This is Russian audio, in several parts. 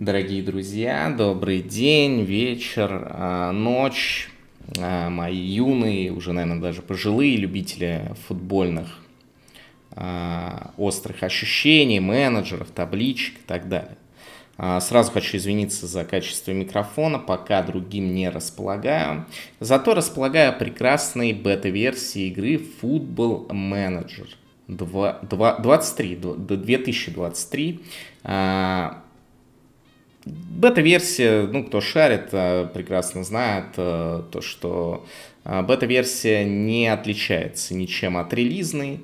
Дорогие друзья, добрый день, вечер, а, ночь, а, мои юные, уже, наверное, даже пожилые любители футбольных а, острых ощущений, менеджеров, табличек и так далее. Сразу хочу извиниться за качество микрофона, пока другим не располагаю. Зато располагаю прекрасной бета-версии игры Football Manager 23, 2023. Бета-версия, ну, кто шарит, э, прекрасно знает э, то, что э, бета-версия не отличается ничем от релизной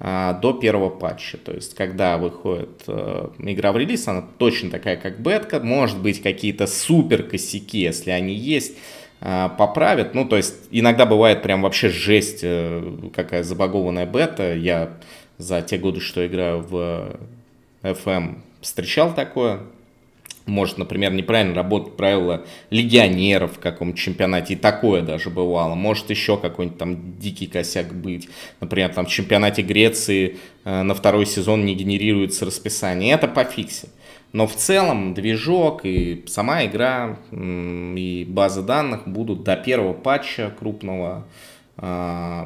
до первого патча. То есть, когда выходит игра в релиз, она точно такая, как бетка. Может быть, какие-то супер косяки, если они есть, поправят. Ну, то есть, иногда бывает прям вообще жесть, какая забагованная бета. Я за те годы, что играю в FM, встречал такое может, например, неправильно работать правила легионеров в каком-то чемпионате, и такое даже бывало. Может еще какой-нибудь там дикий косяк быть. Например, там в чемпионате Греции э, на второй сезон не генерируется расписание. Это пофиксит. Но в целом движок и сама игра и базы данных будут до первого патча крупного э,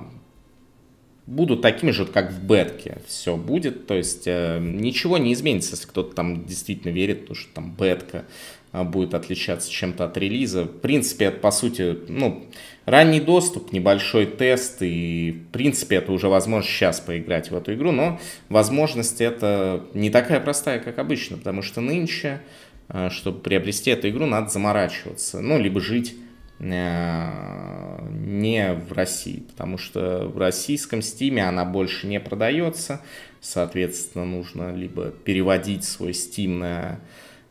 будут такими же, как в бетке. Все будет, то есть э, ничего не изменится, если кто-то там действительно верит, то, что там бетка э, будет отличаться чем-то от релиза. В принципе, это по сути, ну, ранний доступ, небольшой тест, и в принципе это уже возможно сейчас поиграть в эту игру, но возможность это не такая простая, как обычно, потому что нынче, э, чтобы приобрести эту игру, надо заморачиваться, ну, либо жить не в России, потому что в российском стиме она больше не продается, соответственно, нужно либо переводить свой стим на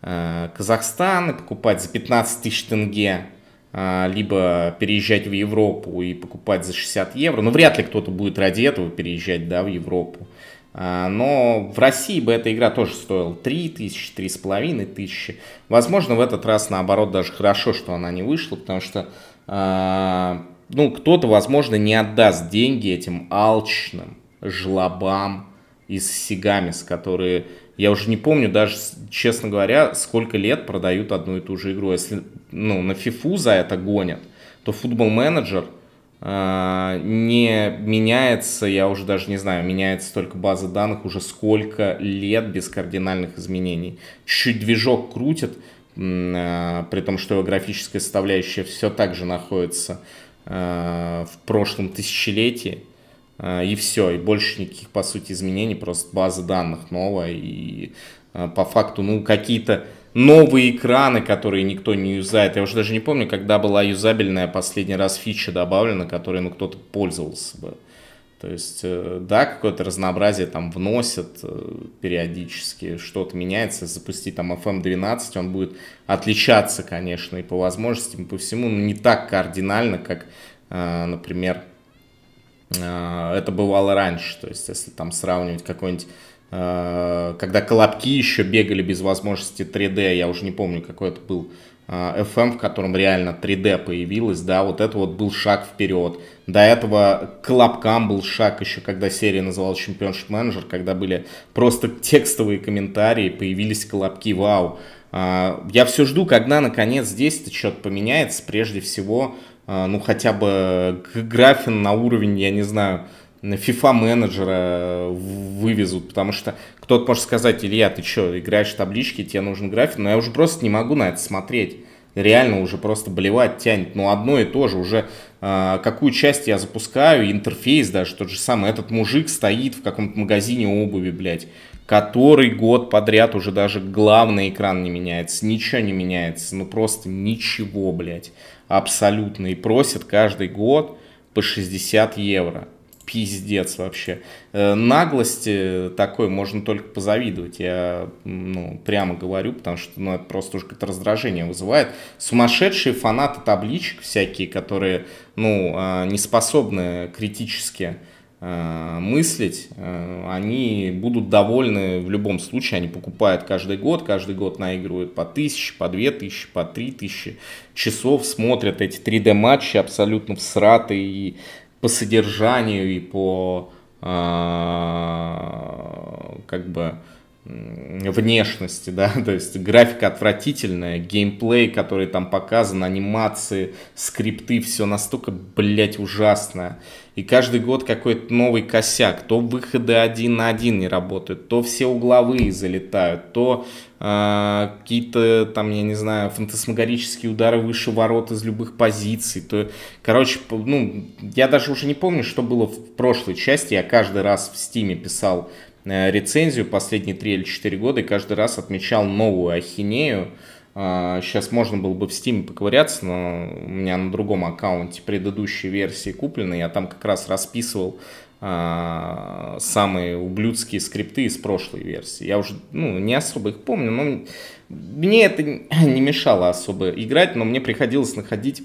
э, Казахстан и покупать за 15 тысяч тенге, э, либо переезжать в Европу и покупать за 60 евро. Но вряд ли кто-то будет ради этого переезжать да, в Европу. А, но в России бы эта игра тоже стоила 3 тысячи, 3,5 тысячи. Возможно, в этот раз, наоборот, даже хорошо, что она не вышла, потому что а, ну, кто-то, возможно, не отдаст деньги этим алчным жлобам из Сигамис, которые, я уже не помню даже, честно говоря, сколько лет продают одну и ту же игру. Если ну, на фифу за это гонят, то футбол менеджер – а, не меняется, я уже даже не знаю, меняется только база данных уже сколько лет без кардинальных изменений. Чуть движок крутит, а, при том, что его графическая составляющая все так же находится а, в прошлом тысячелетии. И все, и больше никаких, по сути, изменений, просто база данных новая. И по факту, ну, какие-то новые экраны, которые никто не юзает. Я уже даже не помню, когда была юзабельная последний раз фича добавлена, которой ну, кто-то пользовался бы. То есть, э, да, какое-то разнообразие там вносят э, периодически, что-то меняется. Запустить там FM12, он будет отличаться, конечно, и по возможностям, и по всему, но не так кардинально, как, э, например, это бывало раньше. То есть, если там сравнивать какой-нибудь когда колобки еще бегали без возможности 3D, я уже не помню, какой это был FM, э, в котором реально 3D появилось, да, вот это вот был шаг вперед. До этого колобкам был шаг еще, когда серия называлась Championship Manager, когда были просто текстовые комментарии, появились колобки, вау. Э, я все жду, когда наконец здесь что-то поменяется, прежде всего, ну хотя бы графин на уровень, я не знаю, FIFA менеджера вывезут, потому что кто-то может сказать, Илья, ты что, играешь в таблички, тебе нужен график, но я уже просто не могу на это смотреть. Реально уже просто болевать тянет. Но одно и то же, уже э, какую часть я запускаю, интерфейс даже тот же самый. Этот мужик стоит в каком-то магазине обуви, блядь, который год подряд уже даже главный экран не меняется, ничего не меняется, ну просто ничего, блядь, абсолютно. И просят каждый год по 60 евро пиздец вообще. Э, наглости такой можно только позавидовать, я ну, прямо говорю, потому что ну, это просто уже какое-то раздражение вызывает. Сумасшедшие фанаты табличек всякие, которые ну, а, не способны критически э, мыслить, э, они будут довольны в любом случае, они покупают каждый год, каждый год наигрывают по тысяче, по две тысячи, по три тысячи часов, смотрят эти 3D матчи абсолютно всратые и по содержанию и по а, как бы внешности, да, то есть графика отвратительная, геймплей, который там показан, анимации, скрипты, все настолько, блядь, ужасное. И каждый год какой-то новый косяк, то выходы один на один не работают, то все угловые залетают, то э, какие-то там, я не знаю, фантасмагорические удары выше ворот из любых позиций, то, короче, ну, я даже уже не помню, что было в прошлой части, я каждый раз в стиме писал Э, рецензию последние 3 или 4 года и каждый раз отмечал новую ахинею. Сейчас а, можно было бы в Steam поковыряться, но у меня на другом аккаунте предыдущие версии куплены. Я там как раз расписывал а, самые ублюдские скрипты из прошлой версии. Я уже ну, не особо их помню, но мне это не мешало особо играть, но мне приходилось находить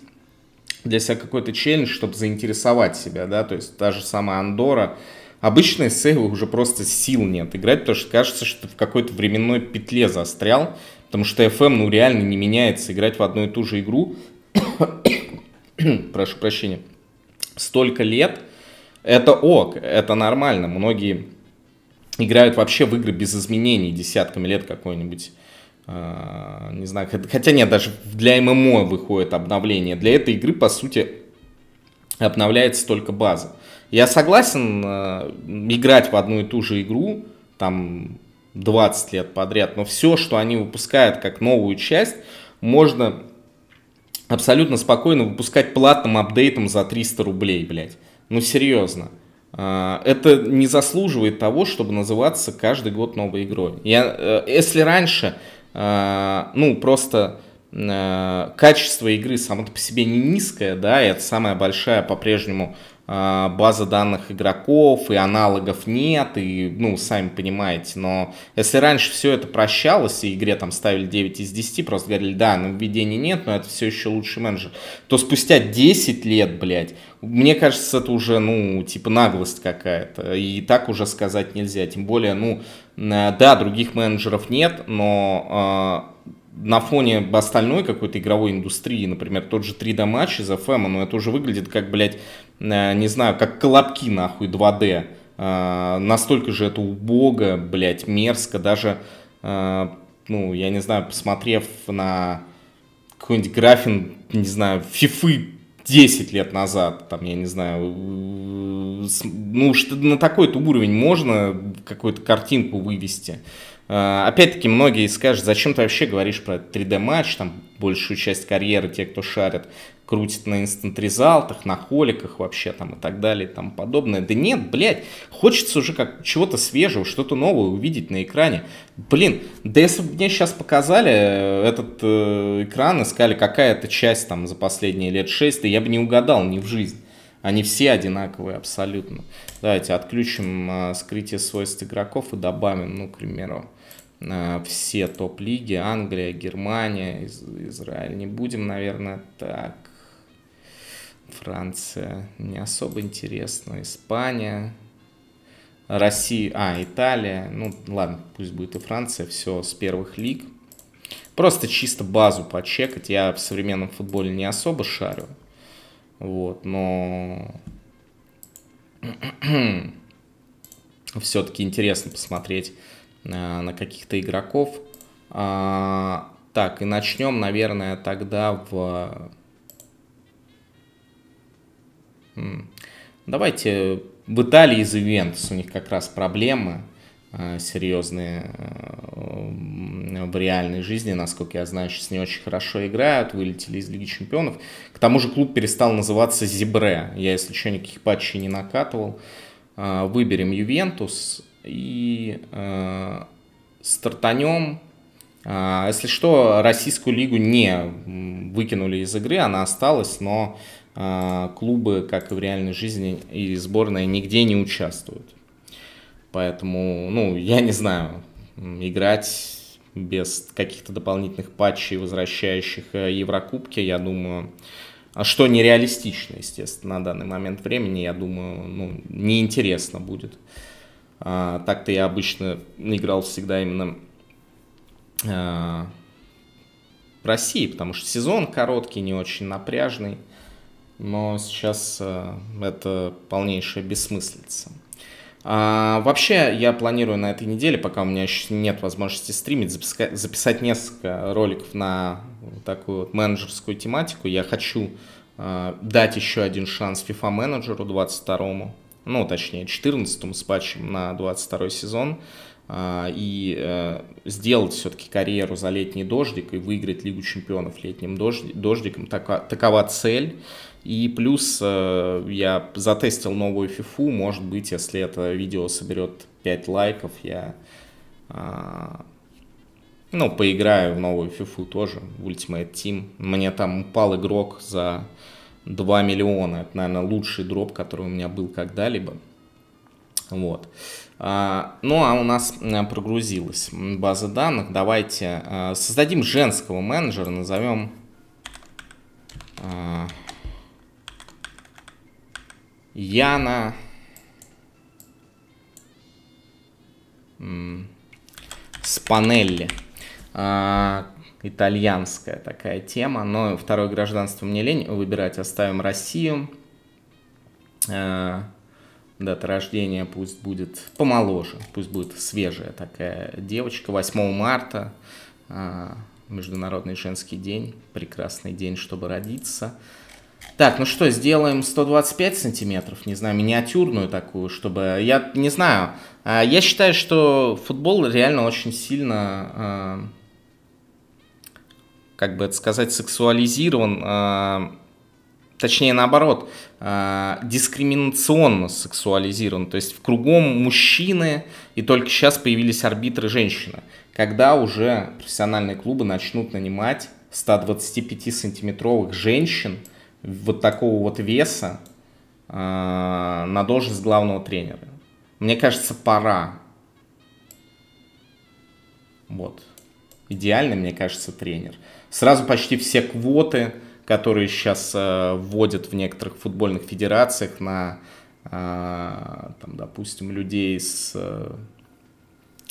для себя какой-то челлендж, чтобы заинтересовать себя, да, то есть та же самая Андора, Обычные сейвы уже просто сил нет играть, потому что кажется, что ты в какой-то временной петле застрял, потому что FM ну реально не меняется. Играть в одну и ту же игру, прошу прощения, столько лет, это ок, это нормально. Многие играют вообще в игры без изменений десятками лет какой-нибудь Uh, не знаю, хотя нет, даже для ММО выходит обновление. Для этой игры, по сути, обновляется только база. Я согласен э, играть в одну и ту же игру, там 20 лет подряд, но все, что они выпускают как новую часть, можно абсолютно спокойно выпускать платным апдейтом за 300 рублей, блядь. Ну, серьезно. Э, это не заслуживает того, чтобы называться каждый год новой игрой. Я, э, если раньше, э, ну, просто качество игры само по себе не низкое, да, и это самая большая по-прежнему а, база данных игроков, и аналогов нет, и, ну, сами понимаете, но если раньше все это прощалось, и игре там ставили 9 из 10, просто говорили, да, нововведений нет, но это все еще лучший менеджер, то спустя 10 лет, блядь, мне кажется, это уже, ну, типа наглость какая-то, и так уже сказать нельзя, тем более, ну, да, других менеджеров нет, но а, на фоне остальной какой-то игровой индустрии, например, тот же 3D матч из FM, ну это уже выглядит как, блядь, э, не знаю, как колобки нахуй 2D. Э, настолько же это убого, блядь, мерзко, даже, э, ну, я не знаю, посмотрев на какой-нибудь графин, не знаю, фифы 10 лет назад, там, я не знаю, ну, что на такой-то уровень можно какую-то картинку вывести. А, опять-таки, многие скажут, зачем ты вообще говоришь про 3D-матч, там большую часть карьеры те, кто шарит, крутит на инстант-резалтах, на холиках вообще там и так далее и тому подобное. Да нет, блядь, хочется уже как чего-то свежего, что-то новое увидеть на экране. Блин, да если бы мне сейчас показали э, этот э, экран и сказали, какая это часть там за последние лет 6, да я бы не угадал ни в жизнь. Они все одинаковые абсолютно. Давайте отключим э, скрытие свойств игроков и добавим, ну, к примеру, все топ-лиги, Англия, Германия, Из Израиль. Не будем, наверное, так. Франция не особо интересно. Испания, Россия, а, Италия. Ну, ладно, пусть будет и Франция. Все с первых лиг. Просто чисто базу почекать. Я в современном футболе не особо шарю. Вот, но все-таки интересно посмотреть Э, на каких-то игроков. А, так, и начнем, наверное, тогда в... Давайте в Италии из Ивентус у них как раз проблемы э, серьезные э, в реальной жизни, насколько я знаю, сейчас не очень хорошо играют, вылетели из Лиги Чемпионов. К тому же клуб перестал называться Зибре. Я, если что, никаких патчей не накатывал. Выберем Ювентус и э, стартанем. Э, если что, Российскую лигу не выкинули из игры, она осталась, но э, клубы, как и в реальной жизни, и сборная нигде не участвуют. Поэтому, ну, я не знаю, играть без каких-то дополнительных патчей, возвращающих э, Еврокубки, я думаю, а что нереалистично, естественно, на данный момент времени, я думаю, ну, неинтересно будет. А, так-то я обычно играл всегда именно а, в России, потому что сезон короткий, не очень напряжный. Но сейчас а, это полнейшая бессмыслица. А, вообще, я планирую на этой неделе, пока у меня еще нет возможности стримить, записать, записать несколько роликов на такую вот менеджерскую тематику. Я хочу а, дать еще один шанс FIFA менеджеру 22-му, ну, точнее, 14-му с патчем на 22 сезон. А, и э, сделать все-таки карьеру за летний дождик и выиграть Лигу чемпионов летним дождиком. Такова цель. И плюс э, я затестил новую фифу, может быть, если это видео соберет 5 лайков, я а, ну, поиграю в новую фифу тоже, в Ultimate Team. Мне там упал игрок за 2 миллиона. Это, наверное, лучший дроп, который у меня был когда-либо. Вот. А, ну, а у нас прогрузилась база данных. Давайте э, создадим женского менеджера, назовем... Яна Спанелли. Итальянская такая тема, но второе гражданство мне лень выбирать, оставим Россию. А, дата рождения пусть будет помоложе, пусть будет свежая такая девочка, 8 марта, а, Международный женский день, прекрасный день, чтобы родиться. Так, ну что, сделаем 125 сантиметров, не знаю, миниатюрную такую, чтобы... Я не знаю, а, я считаю, что футбол реально очень сильно, как бы это сказать, сексуализирован, а, точнее наоборот, дискриминационно сексуализирован. То есть в кругом мужчины, и только сейчас появились арбитры женщины. Когда уже профессиональные клубы начнут нанимать 125-сантиметровых женщин – вот такого вот веса э, на должность главного тренера. Мне кажется, пора. Вот. Идеальный, мне кажется, тренер. Сразу почти все квоты, которые сейчас э, вводят в некоторых футбольных федерациях на, э, там, допустим, людей с э,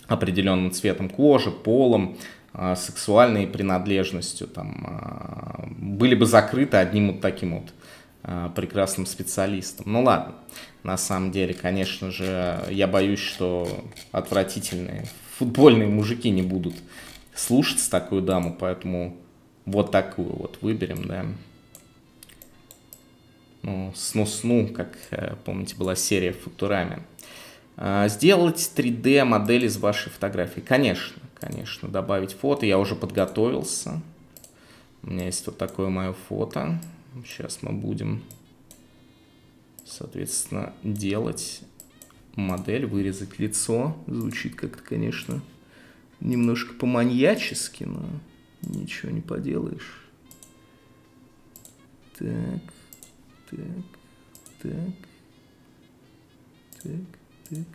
определенным цветом кожи, полом, а, сексуальной принадлежностью, там, а, были бы закрыты одним вот таким вот а, прекрасным специалистом. Ну ладно, на самом деле, конечно же, я боюсь, что отвратительные футбольные мужики не будут слушаться такую даму, поэтому вот такую вот выберем, да. Ну, сну-сну, как, э, помните, была серия в Футураме. Сделать 3D модель из вашей фотографии. Конечно, конечно, добавить фото. Я уже подготовился. У меня есть вот такое мое фото. Сейчас мы будем, соответственно, делать модель, вырезать лицо. Звучит как-то, конечно, немножко по-маньячески, но ничего не поделаешь. Так, так, так, так, так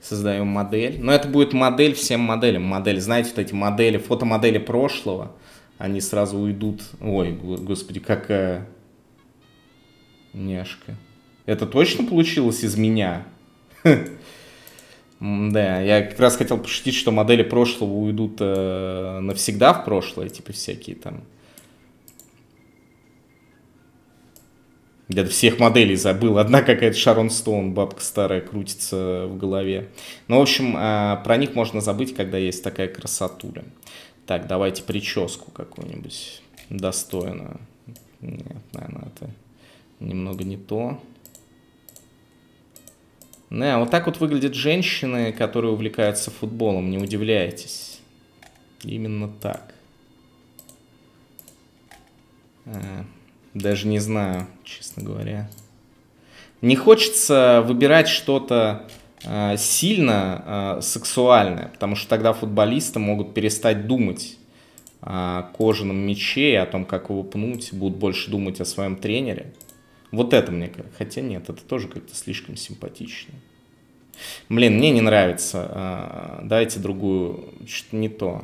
создаем модель. Но это будет модель всем моделям. Модель, знаете, вот эти модели, фотомодели прошлого, они сразу уйдут. Ой, господи, какая няшка. Это точно получилось из меня? Да, я как раз хотел пошутить, что модели прошлого уйдут э, навсегда в прошлое, типа всякие там Где-то всех моделей забыл. Одна какая-то Шарон Стоун, бабка старая, крутится в голове. Ну, в общем, а, про них можно забыть, когда есть такая красотуля. Так, давайте прическу какую-нибудь достойную. Нет, наверное, это немного не то. Не, вот так вот выглядят женщины, которые увлекаются футболом, не удивляйтесь. Именно так. А. Даже не знаю, честно говоря. Не хочется выбирать что-то э, сильно э, сексуальное, потому что тогда футболисты могут перестать думать о кожаном мяче и о том, как его пнуть, будут больше думать о своем тренере. Вот это мне, хотя нет, это тоже как-то слишком симпатично. Блин, мне не нравится. Э, дайте другую, что-то не то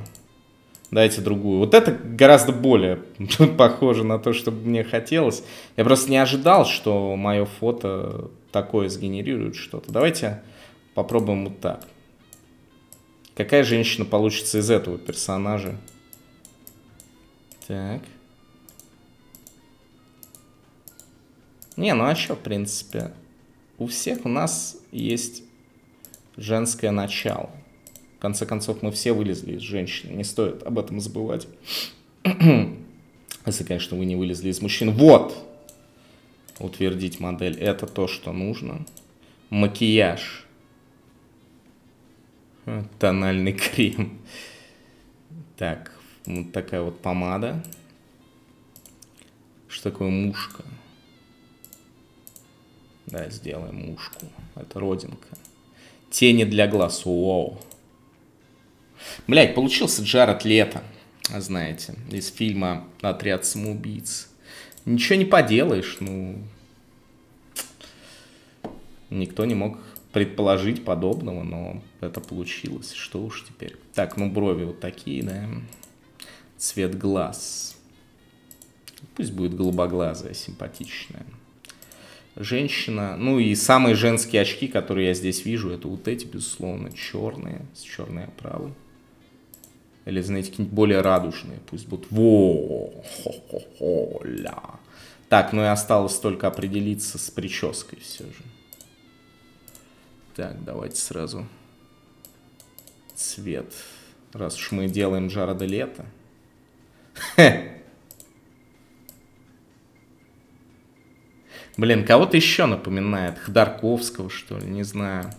дайте другую. Вот это гораздо более похоже на то, что мне хотелось. Я просто не ожидал, что мое фото такое сгенерирует что-то. Давайте попробуем вот так. Какая женщина получится из этого персонажа? Так. Не, ну а что, в принципе? У всех у нас есть женское начало. В конце концов, мы все вылезли из женщины, не стоит об этом забывать. Если, конечно, вы не вылезли из мужчин. Вот! Утвердить модель. Это то, что нужно. Макияж. Тональный крем. Так, вот такая вот помада. Что такое мушка? Да, сделаем мушку. Это родинка. Тени для глаз. Вау. Блять, получился Джаред Лето, знаете, из фильма «Отряд самоубийц». Ничего не поделаешь, ну... Никто не мог предположить подобного, но это получилось. Что уж теперь. Так, ну брови вот такие, да. Цвет глаз. Пусть будет голубоглазая, симпатичная. Женщина, ну и самые женские очки, которые я здесь вижу, это вот эти, безусловно, черные, с черной оправой. Или, знаете, какие-нибудь более радужные, пусть будут. Во, хо хо хо ля. Так, ну и осталось только определиться с прической все же. Так, давайте сразу цвет. Раз уж мы делаем Джареда Лето. Блин, кого-то еще напоминает. Ходорковского, что ли, не знаю.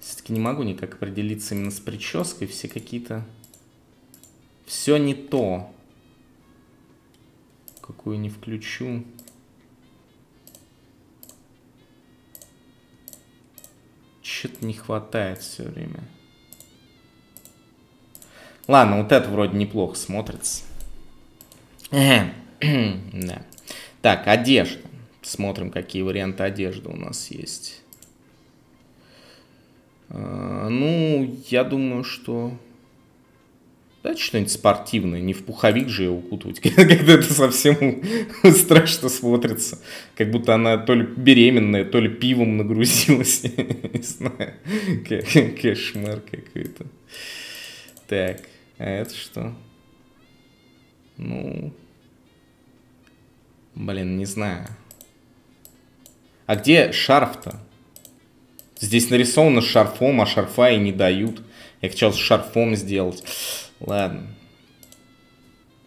Все-таки не могу никак определиться именно с прической. Все какие-то... Все не то. Какую не включу. Что-то не хватает все время. Ладно, вот это вроде неплохо смотрится. да. Так, одежда. Смотрим, какие варианты одежды у нас есть. А, ну, я думаю, что... Давайте что-нибудь спортивное, не в пуховик же ее укутывать, когда это совсем страшно смотрится. Как будто она то ли беременная, то ли пивом нагрузилась. Не знаю, кошмар какой-то. Так, а это что? Ну, блин, не знаю. А где шарф-то? Здесь нарисовано шарфом, а шарфа и не дают. Я хотел шарфом сделать. Ладно.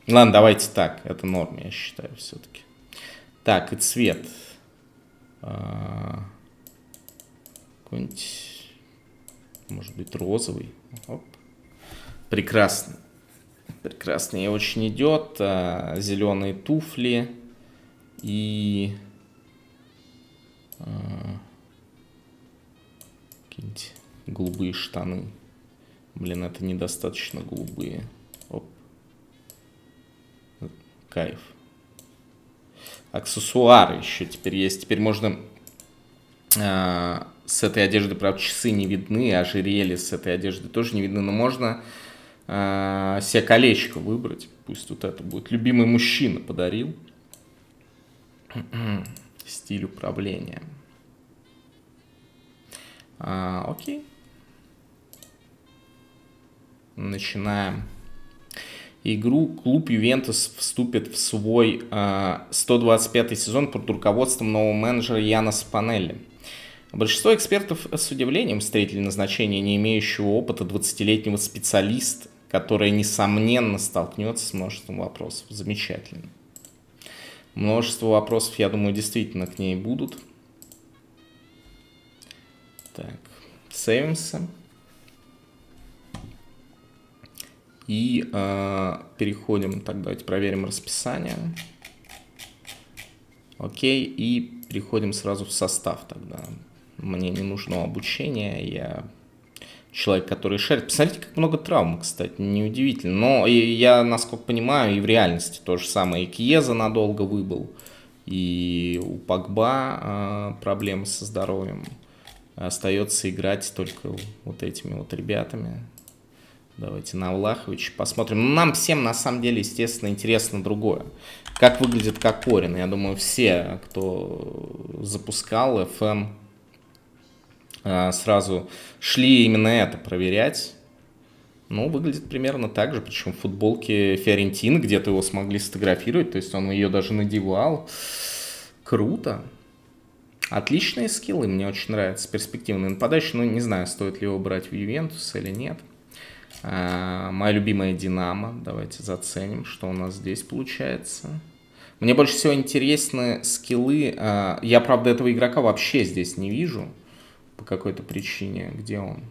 Ладно, давайте так. Это норм, я считаю, все-таки. Так, и цвет. А, какой-нибудь, может быть, розовый. Оп. Прекрасно. Прекрасно. И очень идет. А, зеленые туфли. И... А, какие-нибудь голубые штаны. Блин, это недостаточно голубые. Оп. Кайф. Аксессуары еще теперь есть. Теперь можно э, с этой одежды, правда, часы не видны, а ожерелье с этой одежды тоже не видны, но можно э, себе колечко выбрать. Пусть вот это будет. Любимый мужчина подарил. Стиль управления. А, окей. Начинаем игру. Клуб Ювентус вступит в свой э, 125 сезон под руководством нового менеджера Яна Спанелли. Большинство экспертов с удивлением встретили назначение не имеющего опыта 20-летнего специалиста, который, несомненно, столкнется с множеством вопросов. Замечательно. Множество вопросов, я думаю, действительно к ней будут. Так, сейвимся. И э, переходим, так давайте проверим расписание. Окей, и переходим сразу в состав тогда. Мне не нужно обучение, я человек, который шарит. Посмотрите, как много травм, кстати, неудивительно. Но я, насколько понимаю, и в реальности то же самое. И Кьеза надолго выбыл, и у Погба э, проблемы со здоровьем остается играть только вот этими вот ребятами. Давайте на Влаховича посмотрим. Ну, нам всем, на самом деле, естественно, интересно другое. Как выглядит Кокорин. Я думаю, все, кто запускал FM, сразу шли именно это проверять. Ну, выглядит примерно так же, причем в футболке Фиорентины, где-то его смогли сфотографировать, то есть он ее даже надевал. Круто. Отличные скиллы, мне очень нравится. Перспективный нападающий, но не знаю, стоит ли его брать в Ювентус или нет. А, моя любимая Динамо. Давайте заценим, что у нас здесь получается. Мне больше всего интересны скиллы. А, я, правда, этого игрока вообще здесь не вижу. Какой-то причине. Где он?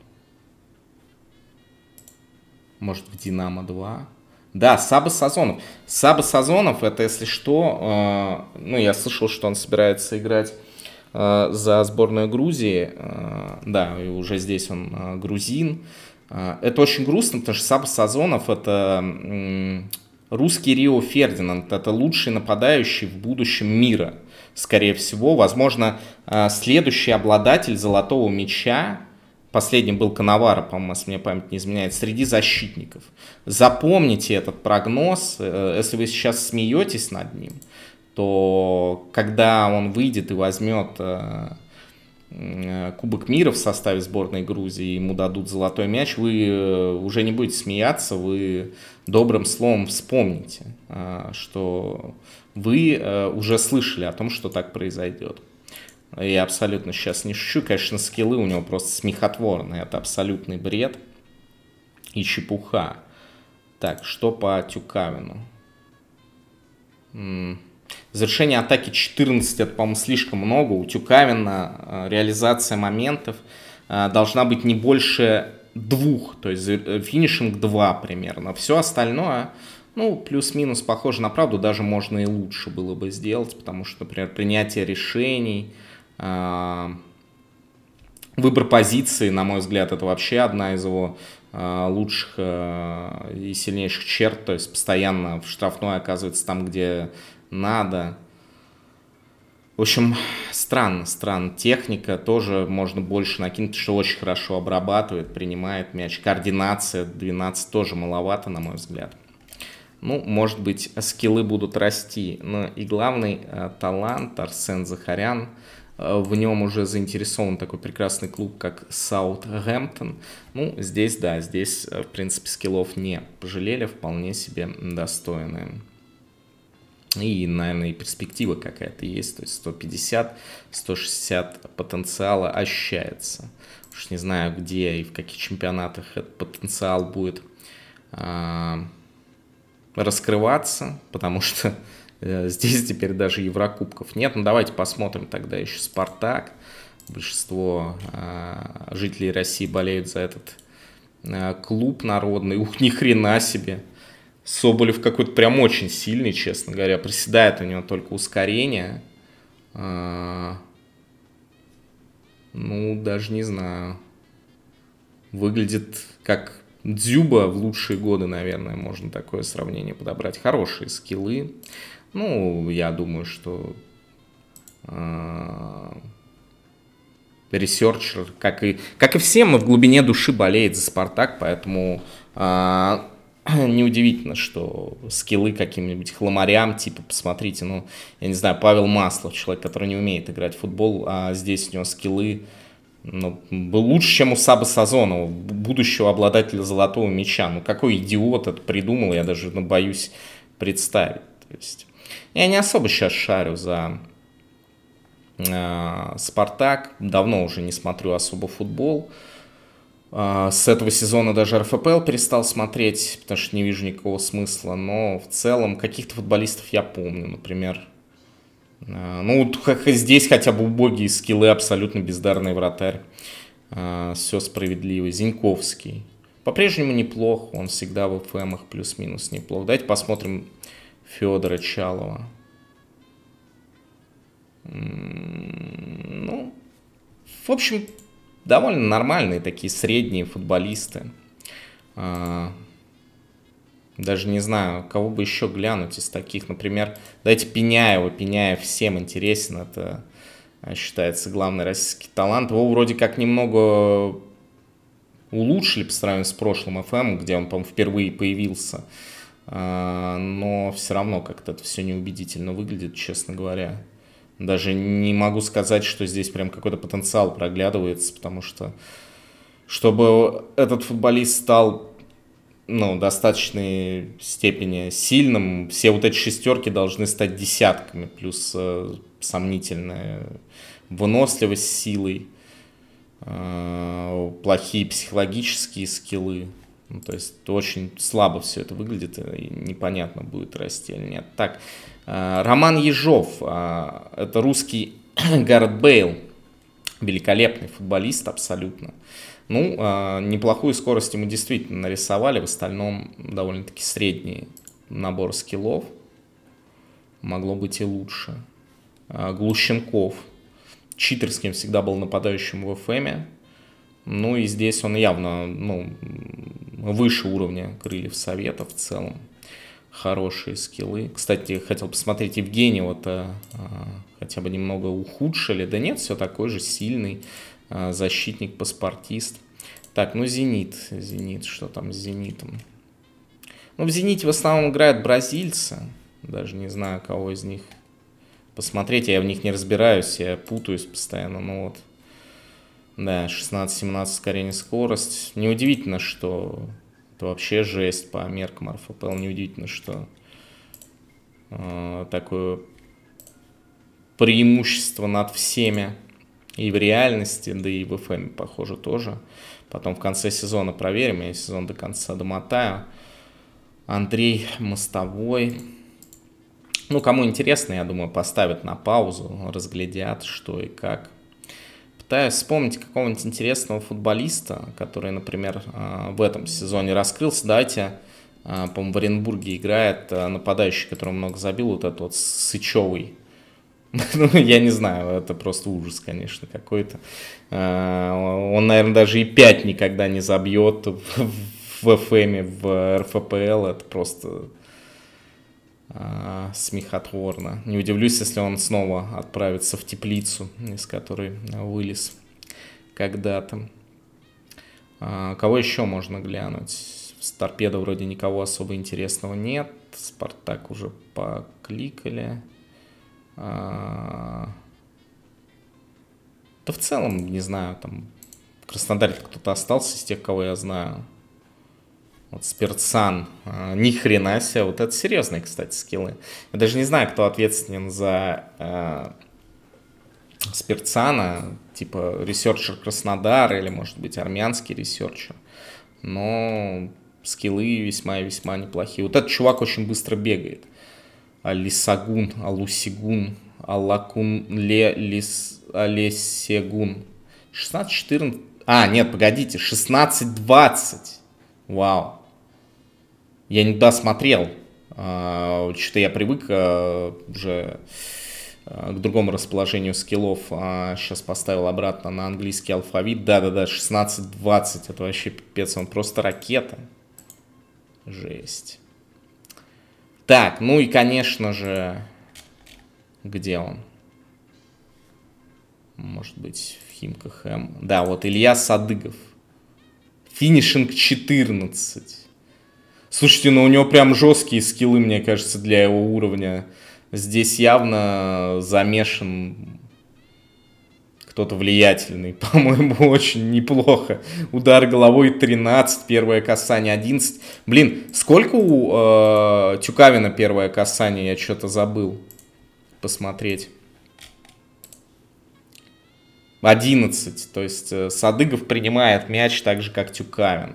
Может, в Динамо 2? Да, Саба Сазонов. Саба Сазонов, это, если что, а, ну, я слышал, что он собирается играть за сборную Грузии. Да, и уже здесь он грузин. Это очень грустно, потому что Саба Сазонов это русский Рио Фердинанд. Это лучший нападающий в будущем мира, скорее всего. Возможно, а, следующий обладатель золотого мяча, последним был Коновара, по-моему, если мне память не изменяет, среди защитников. Запомните этот прогноз. Э, если вы сейчас смеетесь над ним, то когда он выйдет и возьмет э, Э, Кубок мира в составе сборной Грузии, ему дадут золотой мяч, вы уже не будете смеяться, вы добрым словом вспомните, э, что вы уже слышали о том, что так произойдет. Я абсолютно сейчас не шучу, конечно, скиллы у него просто смехотворные, это абсолютный бред и чепуха. Так, что по Тюкавину? Завершение атаки 14, это, по-моему, слишком много. У Тюкавина э, реализация моментов э, должна быть не больше двух, то есть э, финишинг 2 примерно. Все остальное, ну, плюс-минус похоже на правду, даже можно и лучше было бы сделать, потому что, например, принятие решений, выбор позиции, на мой взгляд, это вообще одна из его лучших и сильнейших черт, то есть постоянно в штрафной оказывается там, где надо. В общем, странно, странно. Техника тоже можно больше накинуть, что очень хорошо обрабатывает, принимает мяч. Координация 12 тоже маловато, на мой взгляд. Ну, может быть, скиллы будут расти. Но и главный э, талант Арсен Захарян, э, в нем уже заинтересован такой прекрасный клуб, как Саутгемптон. Ну, здесь, да, здесь, э, в принципе, скиллов не пожалели, вполне себе достойные. И, наверное, и перспектива какая-то есть. То есть 150, 160 потенциала ощущается. Уж не знаю, где и в каких чемпионатах этот потенциал будет а, раскрываться, потому что э, здесь теперь даже Еврокубков нет. Ну, давайте посмотрим тогда еще Спартак. Большинство а, жителей России болеют за этот а, клуб народный. Ух, ни хрена себе. Соболев какой-то прям очень сильный, честно говоря. Проседает у него только ускорение. А, ну, даже не знаю. Выглядит как Дзюба в лучшие годы, наверное, можно такое сравнение подобрать. Хорошие скиллы. Ну, я думаю, что э, researcher, как и, как и все, мы в глубине души болеет за Спартак, поэтому э, неудивительно, что скиллы каким-нибудь хламарям, типа, посмотрите, ну, я не знаю, Павел Маслов, человек, который не умеет играть в футбол, а здесь у него скиллы ну, был лучше, чем у Саба Сазонова, будущего обладателя золотого мяча. Ну, какой идиот это придумал, я даже ну, боюсь представить. То есть, я не особо сейчас шарю за э, Спартак, давно уже не смотрю особо футбол. А, с этого сезона даже РФПЛ перестал смотреть, потому что не вижу никакого смысла. Но в целом каких-то футболистов я помню. Например, ну здесь хотя бы убогие скиллы, абсолютно бездарный вратарь. А, Все справедливо. Зиньковский. По-прежнему неплох, он всегда в ФМах плюс-минус неплох. Давайте посмотрим Федора Чалова. Ну, в общем, довольно нормальные такие средние футболисты. Даже не знаю, кого бы еще глянуть из таких. Например, дайте Пеняева. Пеняев всем интересен. Это а, считается главный российский талант. Его вроде как немного улучшили по сравнению с прошлым FM, где он, по-моему, впервые появился. А, но все равно как-то это все неубедительно выглядит, честно говоря. Даже не могу сказать, что здесь прям какой-то потенциал проглядывается, потому что чтобы этот футболист стал ну, достаточной степени сильным, все вот эти шестерки должны стать десятками, плюс э, сомнительное выносливость силой, плохие психологические скиллы. Ну, то есть очень слабо все это выглядит, и непонятно, будет расти или нет. Так, Роман Ежов, это русский Гаррет Бейл, великолепный футболист абсолютно. Ну, э, неплохую скорость ему действительно нарисовали, в остальном довольно-таки средний набор скиллов. Могло быть и лучше. Э, Глущенков. Читерским всегда был нападающим в ФМе. Ну и здесь он явно ну, выше уровня крыльев Совета в целом. Хорошие скиллы. Кстати, хотел посмотреть Евгения, вот а, хотя бы немного ухудшили. Да нет, все такой же сильный а, защитник, паспортист. Так, ну Зенит. Зенит, что там с Зенитом? Ну, в Зените в основном играют бразильцы. Даже не знаю, кого из них посмотреть. Я в них не разбираюсь, я путаюсь постоянно. Ну вот, да, 16-17 скорее не скорость. Неудивительно, что это вообще жесть по меркам РФПЛ. Неудивительно, что э, такое преимущество над всеми и в реальности, да и в FM, похоже, тоже. Потом в конце сезона проверим, я сезон до конца домотаю. Андрей Мостовой. Ну, кому интересно, я думаю, поставят на паузу, разглядят, что и как. Пытаюсь вспомнить какого-нибудь интересного футболиста, который, например, а, в этом сезоне раскрылся. Давайте, а, по-моему, в Оренбурге играет а, нападающий, который много забил, вот этот вот Сычевый Ну, я не знаю, это просто ужас, конечно, какой-то. А, он, наверное, даже и 5 никогда не забьет в ФМе, в РФПЛ. Это просто а, смехотворно. Не удивлюсь, если он снова отправится в теплицу, из которой вылез когда-то. А, кого еще можно глянуть? С торпедо вроде никого особо интересного нет. Спартак уже покликали. А, да в целом, не знаю, там в Краснодаре кто-то остался из тех, кого я знаю. Вот Спиртсан, а, ни хрена себе, вот это серьезные, кстати, скиллы. Я даже не знаю, кто ответственен за э, Спиртсана, типа ресерчер Краснодар или, может быть, армянский ресерчер. Но скиллы весьма и весьма неплохие. Вот этот чувак очень быстро бегает. Алисагун, Алусигун, Аллакун, Ле, Лис, Алесегун. 16-14. А, нет, погодите, 16-20. Вау. Я не досмотрел. А, Что-то я привык а, уже а, к другому расположению скиллов. Сейчас поставил обратно на английский алфавит. Да-да-да, 16-20. Это вообще пипец. Он просто ракета. Жесть. Так, ну и, конечно же, где он? Может быть, в Химках М. Да, вот Илья Садыгов. Финишинг 14. Слушайте, ну у него прям жесткие скиллы, мне кажется, для его уровня. Здесь явно замешан кто-то влиятельный. По-моему, очень неплохо. Удар головой 13, первое касание 11. Блин, сколько у э, Тюкавина первое касание? Я что-то забыл посмотреть. 11. То есть э, Садыгов принимает мяч так же, как Тюкавин.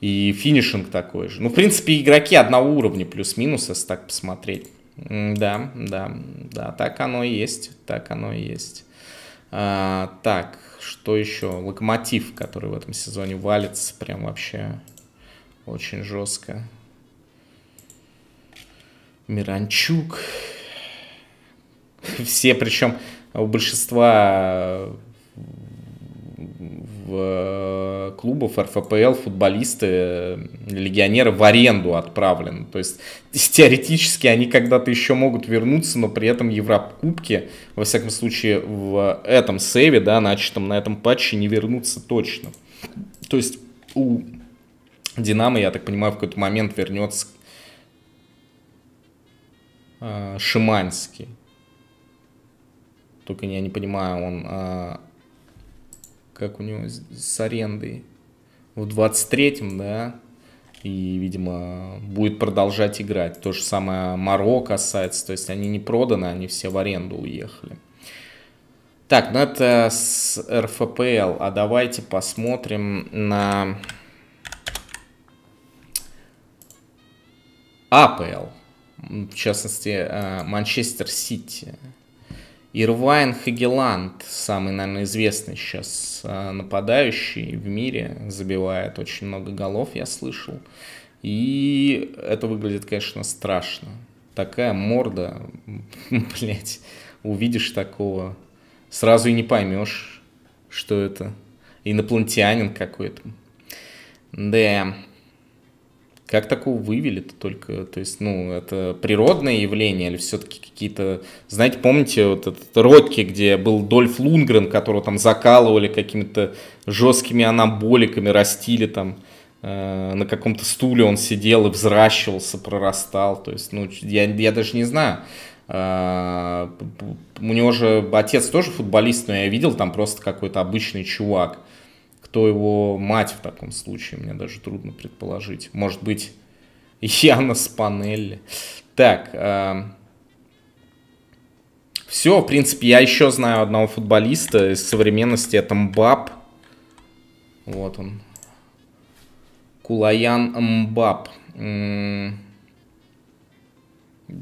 И финишинг такой же. Ну, в принципе, игроки одного уровня плюс-минус, если так посмотреть. Да, да, да, так оно и есть. Так оно и есть. А, так, что еще? Локомотив, который в этом сезоне валится прям вообще очень жестко. Миранчук. Все, причем у большинства в клубов РФПЛ футболисты, легионеры в аренду отправлены. То есть теоретически они когда-то еще могут вернуться, но при этом Еврокубки, во всяком случае в этом сейве, да, начатом на этом патче, не вернутся точно. То есть у Динамо, я так понимаю, в какой-то момент вернется э, Шиманский. Только я не понимаю, он э, как у него с арендой в 23-м, да, и, видимо, будет продолжать играть. То же самое Маро касается, то есть они не проданы, они все в аренду уехали. Так, ну это с РФПЛ, а давайте посмотрим на АПЛ, в частности, э, Манчестер Сити. Ирвайн Хагеланд, самый, наверное, известный сейчас э, нападающий в мире, забивает очень много голов, я слышал. И это выглядит, конечно, страшно. Такая морда, блять, увидишь такого, сразу и не поймешь, что это инопланетянин какой-то. Да, как такого вывели-то только? То есть, ну, это природное явление или все-таки какие-то... Знаете, помните вот этот Рокки, где был Дольф Лунгрен, которого там закалывали какими-то жесткими анаболиками, растили там э, на каком-то стуле он сидел и взращивался, прорастал. То есть, ну, я, я даже не знаю. Э, у него же отец тоже футболист, но я видел там просто какой-то обычный чувак кто его мать в таком случае, мне даже трудно предположить. Может быть, Яна Спанелли. Так, э, все, в принципе, я еще знаю одного футболиста из современности, это Мбап. Вот он. Кулаян Мбап.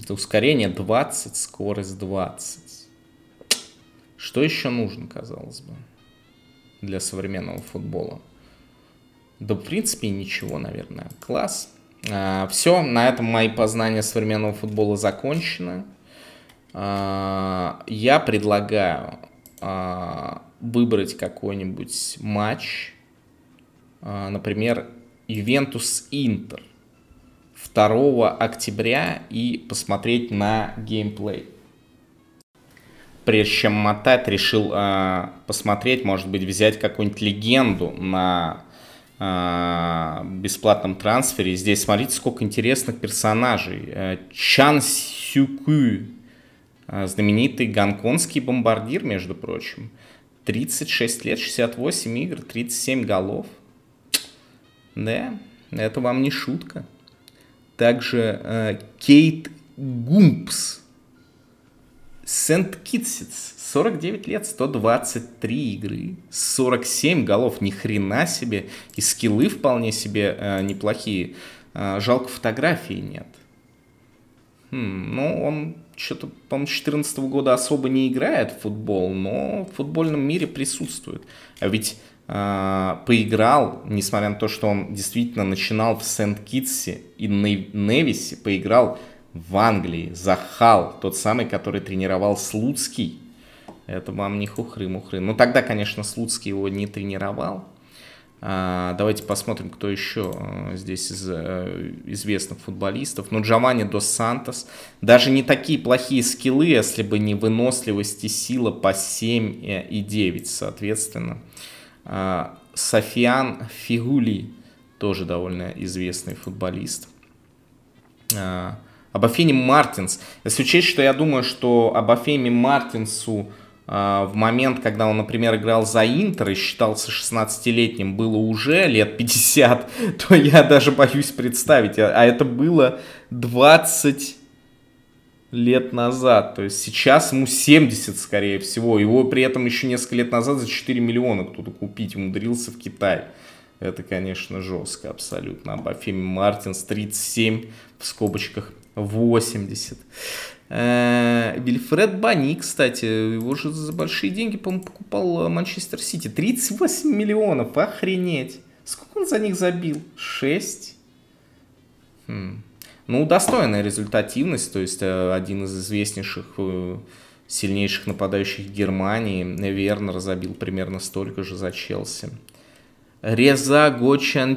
Ускорение 20, скорость 20. Что еще нужно, казалось бы? Для современного футбола? Да, в принципе, ничего, наверное. Класс. А, все, на этом мои познания современного футбола закончены. А, я предлагаю а, выбрать какой-нибудь матч, например, Ювентус-Интер 2 октября и посмотреть на геймплей прежде чем мотать, решил э, посмотреть, может быть, взять какую-нибудь легенду на э, бесплатном трансфере. Здесь смотрите, сколько интересных персонажей. Э, Чан Сюку, э, знаменитый гонконгский бомбардир, между прочим. 36 лет, 68 игр, 37 голов. Да, это вам не шутка. Также э, Кейт Гумпс, Сент-Китсиц, 49 лет, 123 игры, 47 голов, ни хрена себе, и скиллы вполне себе э, неплохие. Э, жалко, фотографии нет. Хм, ну, он что-то, по-моему, 2014 года особо не играет в футбол, но в футбольном мире присутствует. А ведь э, поиграл, несмотря на то, что он действительно начинал в Сент-Китсе и Невисе, поиграл в Англии, Захал, тот самый, который тренировал Слуцкий. Это вам не хухры-мухры. Ну, тогда, конечно, Слуцкий его не тренировал. А, давайте посмотрим, кто еще э, здесь из э, известных футболистов. Ну, Джованни Дос Сантос. Даже не такие плохие скиллы, если бы не выносливость и сила по 7 и 9, соответственно. А, Софиан Фигули, тоже довольно известный футболист. А, об Афине Мартинс. Если учесть, что я думаю, что об Афеме Мартинсу э, в момент, когда он, например, играл за Интер и считался 16-летним, было уже лет 50, то я даже боюсь представить. А, а это было 20 лет назад. То есть сейчас ему 70, скорее всего. Его при этом еще несколько лет назад за 4 миллиона кто-то купить умудрился в Китае. Это, конечно, жестко абсолютно. Об Афиме Мартинс 37 в скобочках 80. Э, Вильфред Бани, кстати, его же за большие деньги, по-моему, покупал Манчестер Сити. 38 миллионов, охренеть. Сколько он за них забил? 6? Хм. Ну, достойная результативность, то есть э, один из известнейших, э, сильнейших нападающих Германии, Вернер забил примерно столько же за Челси. Реза Гочан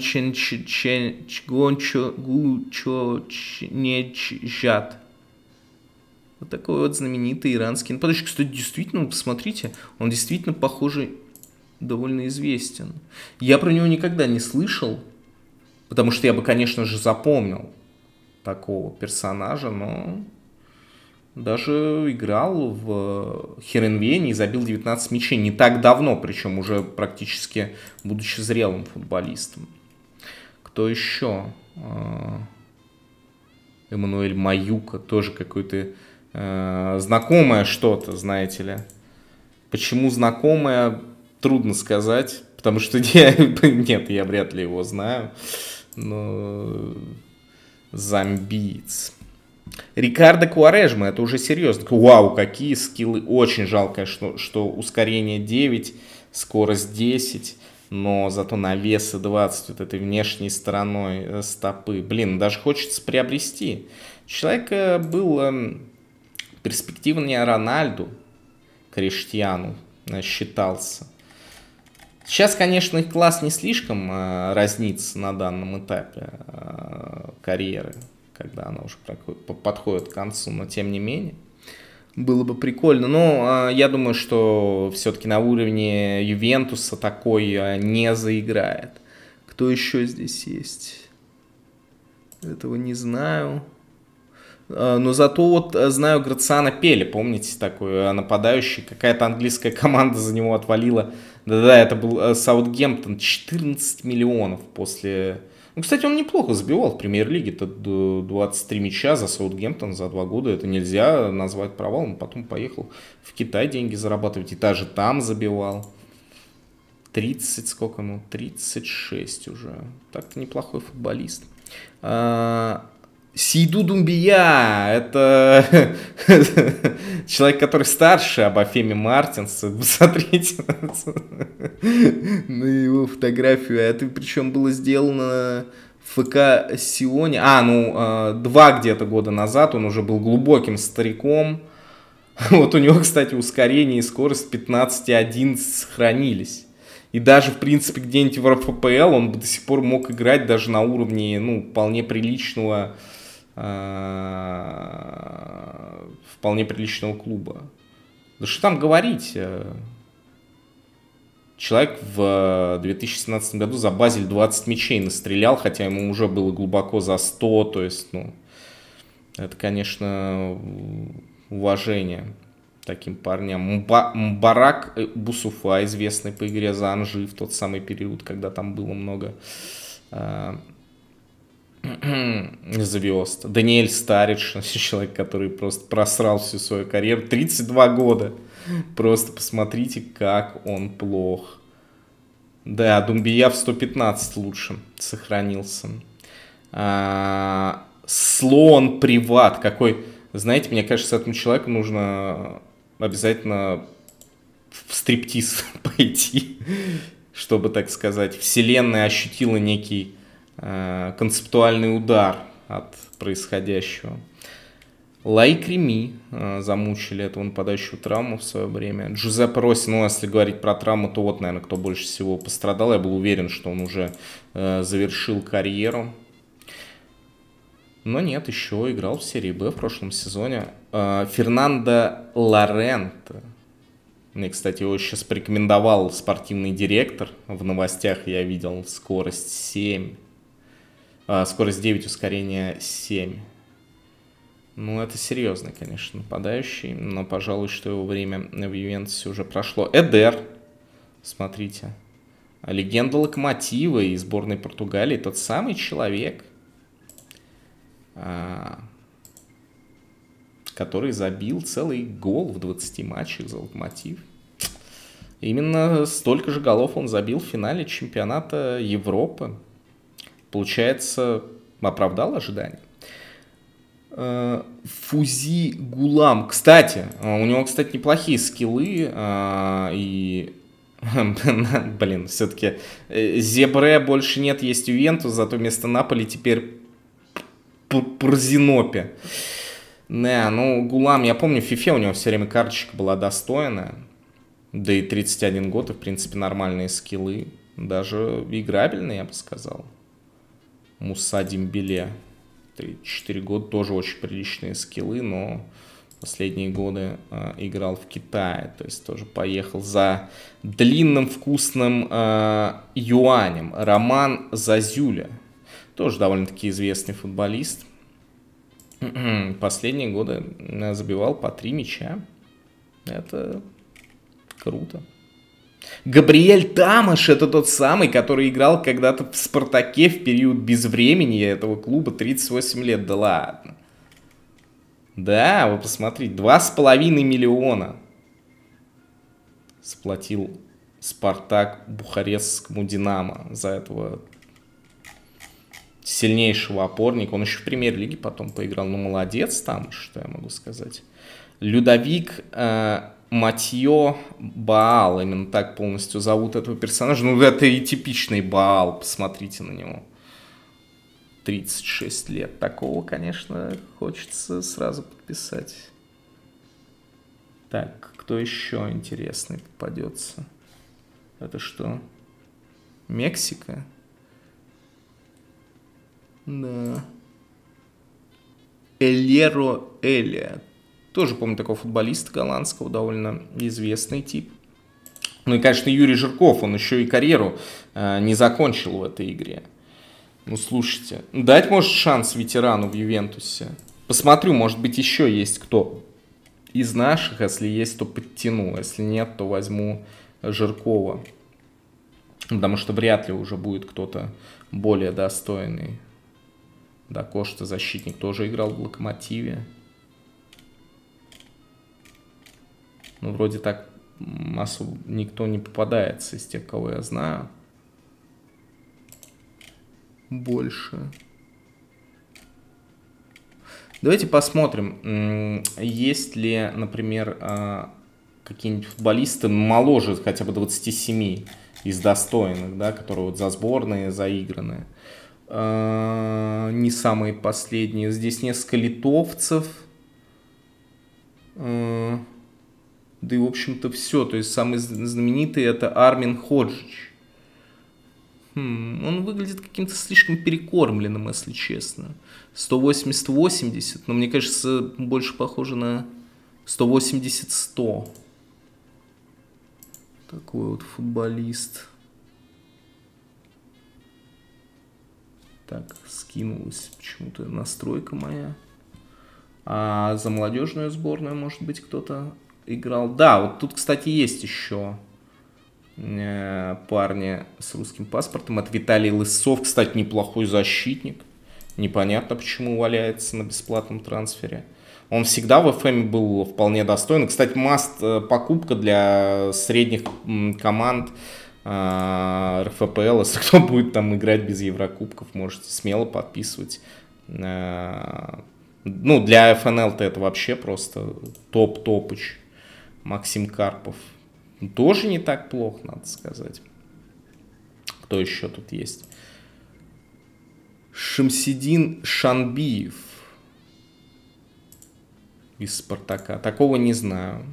Гончо Гучо Вот такой вот знаменитый иранский нападающий. Кстати, действительно, посмотрите, он действительно, похоже, довольно известен. Я про него никогда не слышал, потому что я бы, конечно же, запомнил такого персонажа, но даже играл в Херенвене и забил 19 мячей не так давно, причем уже практически будучи зрелым футболистом. Кто еще? А, Эммануэль Маюка, тоже какое-то э, знакомое что-то, знаете ли. Почему знакомая, трудно сказать, потому что я, нет, я вряд ли его знаю. Но Замбиец. Рикардо Куарежма, это уже серьезно. Вау, какие скиллы. Очень жалко, что, что ускорение 9, скорость 10, но зато навесы 20 вот этой внешней стороной э, стопы. Блин, даже хочется приобрести. Человек э, был эм, перспективнее Рональду, Криштиану, э, считался. Сейчас, конечно, их класс не слишком разнится на данном этапе карьеры, когда она уже подходит к концу, но тем не менее. Было бы прикольно. Но э, я думаю, что все-таки на уровне Ювентуса такой э, не заиграет. Кто еще здесь есть? Этого не знаю. Э, но зато вот знаю Грациана Пели, помните, такой нападающий. Какая-то английская команда за него отвалила. Да-да, это был Саутгемптон. 14 миллионов после... Ну, кстати, он неплохо забивал в премьер-лиге. Это 23 мяча за Саутгемптон за два года. Это нельзя назвать провалом. Потом поехал в Китай деньги зарабатывать. И даже там забивал. 30, сколько ему? 36 уже. Так-то неплохой футболист. А, Сейду Думбия, это человек, который старше об Афеме Мартинс. Посмотрите на его фотографию. Это причем было сделано в ФК Сионе. А, ну, а, два где-то года назад он уже был глубоким стариком. Вот у него, кстати, ускорение и скорость 15,11 сохранились. И даже, в принципе, где-нибудь в РФПЛ он бы до сих пор мог играть даже на уровне, ну, вполне приличного вполне приличного клуба. Да что там говорить? Э, человек в 2017 году за Базель 20 мячей настрелял, хотя ему уже было глубоко за 100, то есть, ну, это, конечно, уважение таким парням. Мбарак Бусуфа, известный по игре за Анжи в тот самый период, когда там было много э, звезд. Даниэль Старидж, человек, который просто просрал всю свою карьеру. 32 года. Просто посмотрите, как он плох. Да, Думбия в 115 лучше сохранился. А, слон Приват. Какой... Знаете, мне кажется, этому человеку нужно обязательно в стриптиз пойти, чтобы, так сказать, вселенная ощутила некий концептуальный удар от происходящего. Лайк Реми э, замучили этого нападающего травму в свое время. Джузеппе Росси, ну, если говорить про травму, то вот, наверное, кто больше всего пострадал. Я был уверен, что он уже э, завершил карьеру. Но нет, еще играл в серии Б в прошлом сезоне. Э, Фернандо Лоренто. Мне, кстати, его сейчас порекомендовал спортивный директор. В новостях я видел скорость 7. А, скорость 9, ускорение 7. Ну, это серьезный, конечно, нападающий, но, пожалуй, что его время в Ювентусе уже прошло. Эдер, смотрите, легенда Локомотива и сборной Португалии, тот самый человек, а, который забил целый гол в 20 матчах за Локомотив. Именно столько же голов он забил в финале чемпионата Европы получается, оправдал ожидания. Э, Фузи Гулам. Кстати, э, у него, кстати, неплохие скиллы. Э, и Блин, все-таки Зебре больше нет, есть Ювентус, зато вместо Наполи теперь Порзинопе. Не, ну, Гулам, я помню, в Фифе у него все время карточка была достойная. Да и 31 год, и, в принципе, нормальные скиллы. Даже играбельные, я бы сказал. Муса Дембеле. 4 года тоже очень приличные скиллы, но последние годы э, играл в Китае, то есть тоже поехал за длинным вкусным э, юанем. Роман Зазюля, тоже довольно-таки известный футболист. Последние годы забивал по 3 мяча. Это круто. Габриэль Тамаш это тот самый, который играл когда-то в «Спартаке» в период безвремени этого клуба 38 лет. Да ладно. Да, вы посмотрите, 2,5 миллиона. сплотил Спартак Бухарестскому Динамо за этого сильнейшего опорника. Он еще в премьер-лиге потом поиграл. Ну, молодец там, что я могу сказать. Людовик э, Матье Баал, именно так полностью зовут этого персонажа. Ну, это и типичный Баал, посмотрите на него. 36 лет. Такого, конечно, хочется сразу подписать. Так, кто еще интересный попадется? Это что? Мексика? Да. Элеро Элия. Тоже помню такого футболиста голландского, довольно известный тип. Ну и, конечно, Юрий Жирков, он еще и карьеру э, не закончил в этой игре. Ну, слушайте, дать, может, шанс ветерану в Ювентусе. Посмотрю, может быть, еще есть кто из наших. Если есть, то подтяну. Если нет, то возьму Жиркова. Потому что вряд ли уже будет кто-то более достойный. Да, Кошта защитник тоже играл в Локомотиве. Ну, вроде так особо никто не попадается из тех, кого я знаю. Больше. Давайте посмотрим, есть ли, например, а, какие-нибудь футболисты моложе хотя бы 27 из достойных, да, которые вот за сборные заиграны. А, не самые последние. Здесь несколько литовцев. Да и, в общем-то, все. То есть, самый знаменитый это Армин Ходжич. Хм, он выглядит каким-то слишком перекормленным, если честно. 180-80, но мне кажется, больше похоже на 180-100. Такой вот футболист. Так, скинулась почему-то настройка моя. А за молодежную сборную, может быть, кто-то играл. Да, вот тут, кстати, есть еще э, парни с русским паспортом. Это Виталий Лысов, кстати, неплохой защитник. Непонятно, почему валяется на бесплатном трансфере. Он всегда в FM был вполне достойный. Кстати, маст э, покупка для средних команд э, РФПЛ. Если кто будет там играть без Еврокубков, можете смело подписывать. Ну, для ФНЛ-то это вообще просто топ-топыч. Максим Карпов. Тоже не так плохо, надо сказать. Кто еще тут есть? Шамсидин Шанбиев из Спартака. Такого не знаю.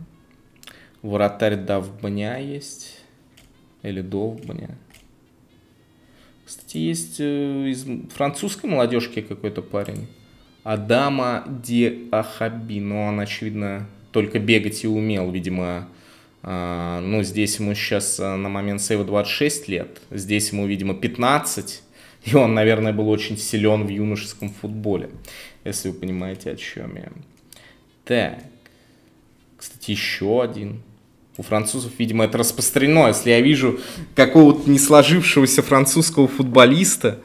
Вратарь Давбня есть. Или Довбня. Кстати, есть э, из французской молодежки какой-то парень. Адама Ди Ахаби. Но он, очевидно, только бегать и умел. Видимо, э, ну, здесь ему сейчас э, на момент сейва 26 лет. Здесь ему, видимо, 15. И он, наверное, был очень силен в юношеском футболе. Если вы понимаете, о чем я. Так. Кстати, еще один. У французов, видимо, это распространено. Если я вижу какого-то не сложившегося французского футболиста,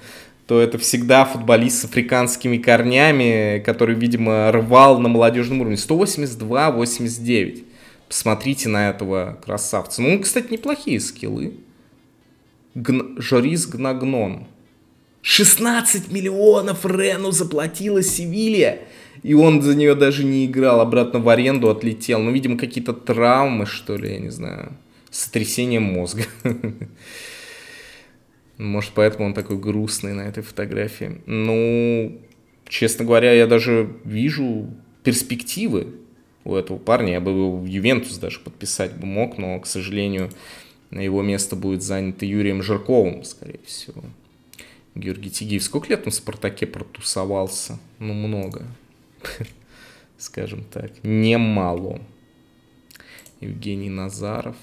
то это всегда футболист с африканскими корнями, который, видимо, рвал на молодежном уровне. 182-89. Посмотрите на этого красавца. Ну, кстати, неплохие скиллы. Гн... Жорис Гнагнон. 16 миллионов Рену заплатила Севилья и он за нее даже не играл, обратно в аренду отлетел. Ну, видимо, какие-то травмы, что ли, я не знаю. Сотрясение мозга. Может, поэтому он такой грустный на этой фотографии. Ну, честно говоря, я даже вижу перспективы у этого парня. Я бы его в Ювентус даже подписать бы мог, но, к сожалению, на его место будет занято Юрием Жирковым, скорее всего. Георгий Тигиев. Сколько лет он в «Спартаке» протусовался? Ну, много. скажем так, немало. Евгений Назаров.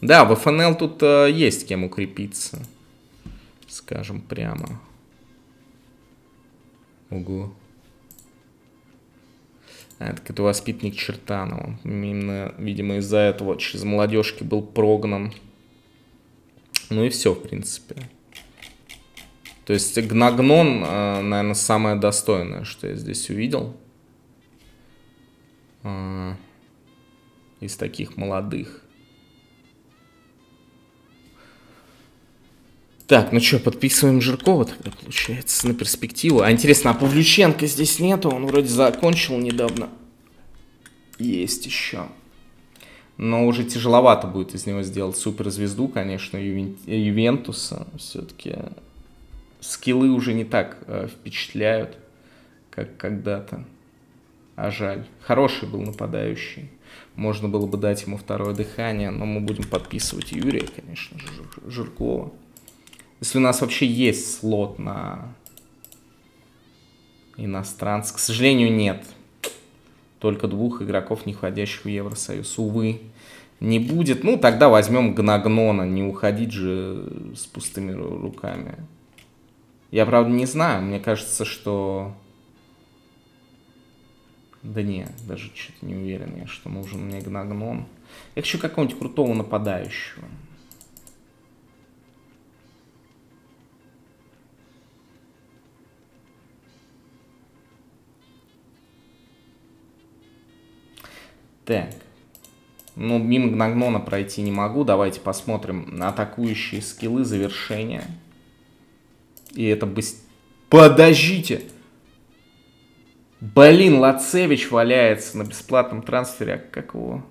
Да, в ФНЛ тут э, есть кем укрепиться. Скажем прямо. Ого. А, так это воспитанник Чертанова. Именно, видимо, из-за этого через молодежки был прогнан. Ну и все, в принципе. То есть Гнагнон, э, наверное, самое достойное, что я здесь увидел. А, из таких молодых. Так, ну что, подписываем Жиркова тогда, получается, на перспективу. А интересно, а Павлюченко здесь нету? Он вроде закончил недавно. Есть еще. Но уже тяжеловато будет из него сделать суперзвезду, конечно, Ювен... Ювентуса. Все-таки скиллы уже не так э, впечатляют, как когда-то. А жаль. Хороший был нападающий. Можно было бы дать ему второе дыхание, но мы будем подписывать Юрия, конечно же, Жиркова. Если у нас вообще есть слот на иностранцев. К сожалению, нет. Только двух игроков, не входящих в Евросоюз. Увы, не будет. Ну, тогда возьмем Гнагнона. Не уходить же с пустыми руками. Я, правда, не знаю. Мне кажется, что... Да не, даже что-то не уверен я, что нужен мне Гнагнон. Я хочу какого-нибудь крутого нападающего. Так. Ну, мимо Гнагнона пройти не могу. Давайте посмотрим на атакующие скиллы завершения. И это быстро... Подождите! Блин, Лацевич валяется на бесплатном трансфере. А как его?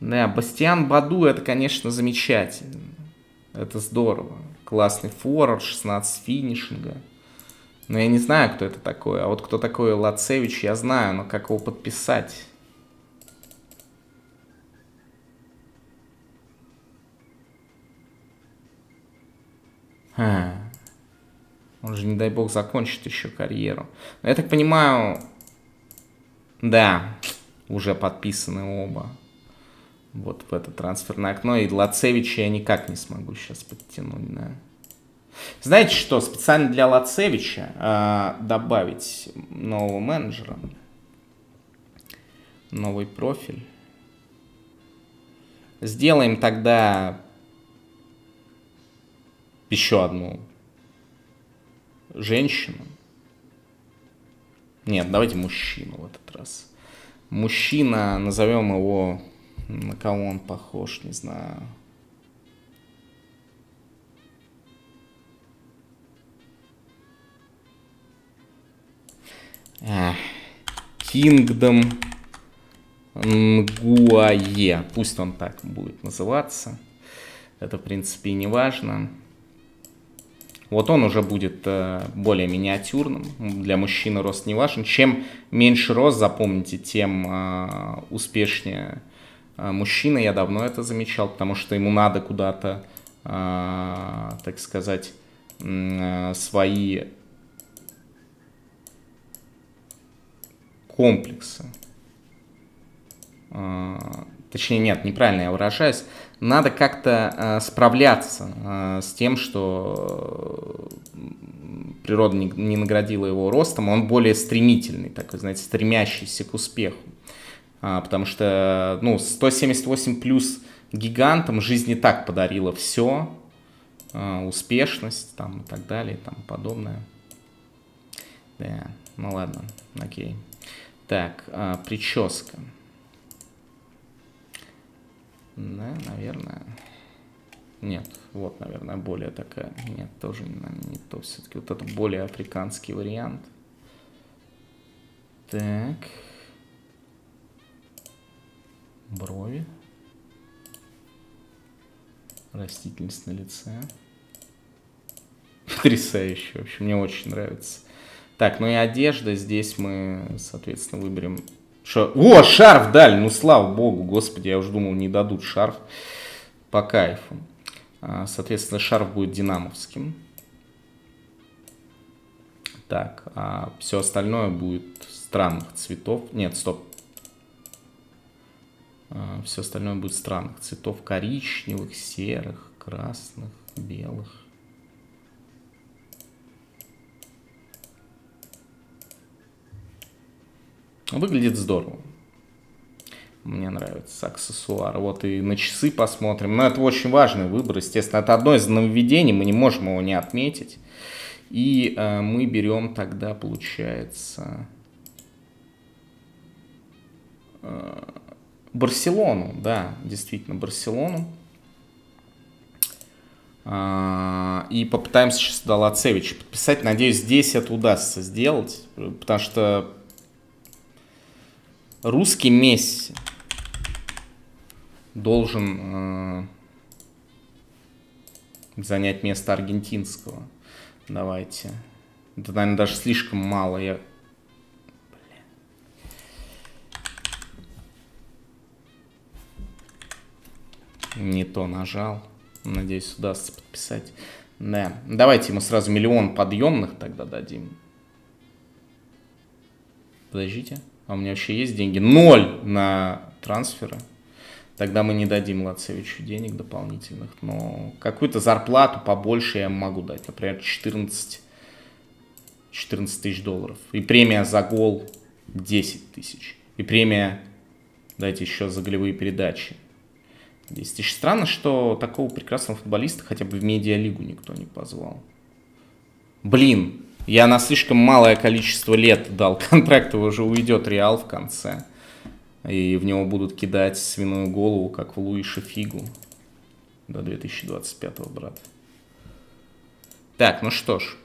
Да, Бастиан Баду это, конечно, замечательно. Это здорово. Классный форвард, 16 финишинга. Но я не знаю, кто это такой. А вот кто такой Лацевич, я знаю, но как его подписать? А, он же, не дай бог, закончит еще карьеру. Но я так понимаю, да, уже подписаны оба. Вот в это трансферное окно. И Лацевича я никак не смогу сейчас подтянуть, да. Знаете что, специально для Лацевича э, добавить нового менеджера, новый профиль. Сделаем тогда еще одну женщину. Нет, давайте мужчину в этот раз. Мужчина, назовем его, на кого он похож, не знаю. Kingdom Нгуае. Пусть он так будет называться. Это, в принципе, и не важно. Вот он уже будет э, более миниатюрным. Для мужчины рост не важен. Чем меньше рост, запомните, тем э, успешнее э, мужчина. Я давно это замечал, потому что ему надо куда-то, так сказать, свои комплекса. А, точнее, нет, неправильно я выражаюсь. Надо как-то а, справляться а, с тем, что природа не наградила его ростом. Он более стремительный, такой, знаете, стремящийся к успеху. Потому что, ну, 178 плюс гигантам жизнь не так подарила все, успешность там и так далее и тому подобное. Да, ну ладно, окей. Так, а, прическа. Да, наверное. Нет, вот, наверное, более такая. Нет, тоже не, не то. Все-таки вот это более африканский вариант. Так. Брови. Растительность на лице. Потрясающе. В общем, мне очень нравится. Так, ну и одежда. Здесь мы, соответственно, выберем... Шо... О, шарф дали! Ну, слава богу, господи, я уже думал, не дадут шарф. По кайфу. А, соответственно, шарф будет динамовским. Так, а все остальное будет странных цветов. Нет, стоп. А, все остальное будет странных цветов. Коричневых, серых, красных, белых. Выглядит здорово. Мне нравится аксессуар. Вот и на часы посмотрим. Но это очень важный выбор, естественно. Это одно из нововведений, мы не можем его не отметить. И э, мы берем тогда, получается, э, Барселону, да, действительно, Барселону. Э, и попытаемся сейчас Долацевича подписать. Надеюсь, здесь это удастся сделать, потому что русский Месси должен э, занять место аргентинского. Давайте. Это, наверное, даже слишком мало. Я... Не то нажал. Надеюсь, удастся подписать. Да. Давайте ему сразу миллион подъемных тогда дадим. Подождите. А у меня вообще есть деньги? Ноль на трансферы. Тогда мы не дадим Лацевичу денег дополнительных. Но какую-то зарплату побольше я могу дать. Например, 14, 14 тысяч долларов. И премия за гол 10 тысяч. И премия, дайте еще за голевые передачи. 10 тысяч. Странно, что такого прекрасного футболиста хотя бы в медиалигу никто не позвал. Блин, я на слишком малое количество лет дал контракт, его уже уйдет Реал в конце. И в него будут кидать свиную голову, как в Луиша Фигу. До 2025 брат. Так, ну что ж.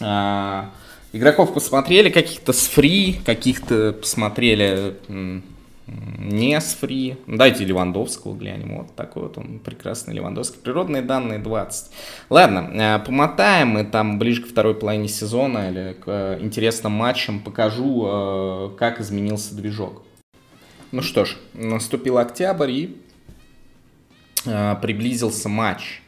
А, игроков посмотрели, каких-то с фри, каких-то посмотрели не с фри. Дайте Левандовского глянем. Вот такой вот он прекрасный Левандовский. Природные данные 20. Ладно, э, помотаем мы там ближе к второй половине сезона или к э, интересным матчам. Покажу, э, как изменился движок. Ну что ж, наступил октябрь и приблизился матч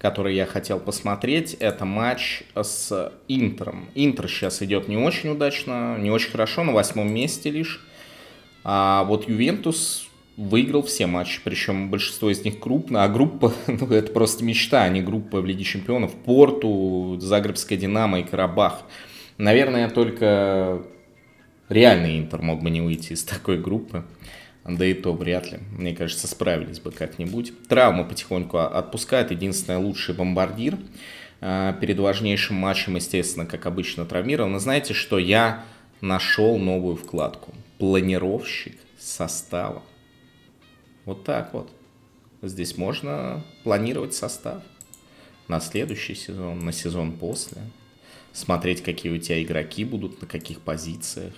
который я хотел посмотреть, это матч с Интером. Интер сейчас идет не очень удачно, не очень хорошо, на восьмом месте лишь. А вот Ювентус выиграл все матчи, причем большинство из них крупно, а группа, ну, это просто мечта, а не группа в Лиге Чемпионов. Порту, Загребская Динамо и Карабах. Наверное, только реальный Интер мог бы не выйти из такой группы. Да и то вряд ли. Мне кажется, справились бы как-нибудь. Травмы потихоньку отпускает. Единственный лучший бомбардир. А, перед важнейшим матчем, естественно, как обычно, травмирован. Но знаете, что я нашел новую вкладку планировщик состава. Вот так вот. Здесь можно планировать состав на следующий сезон, на сезон после. Смотреть, какие у тебя игроки будут, на каких позициях.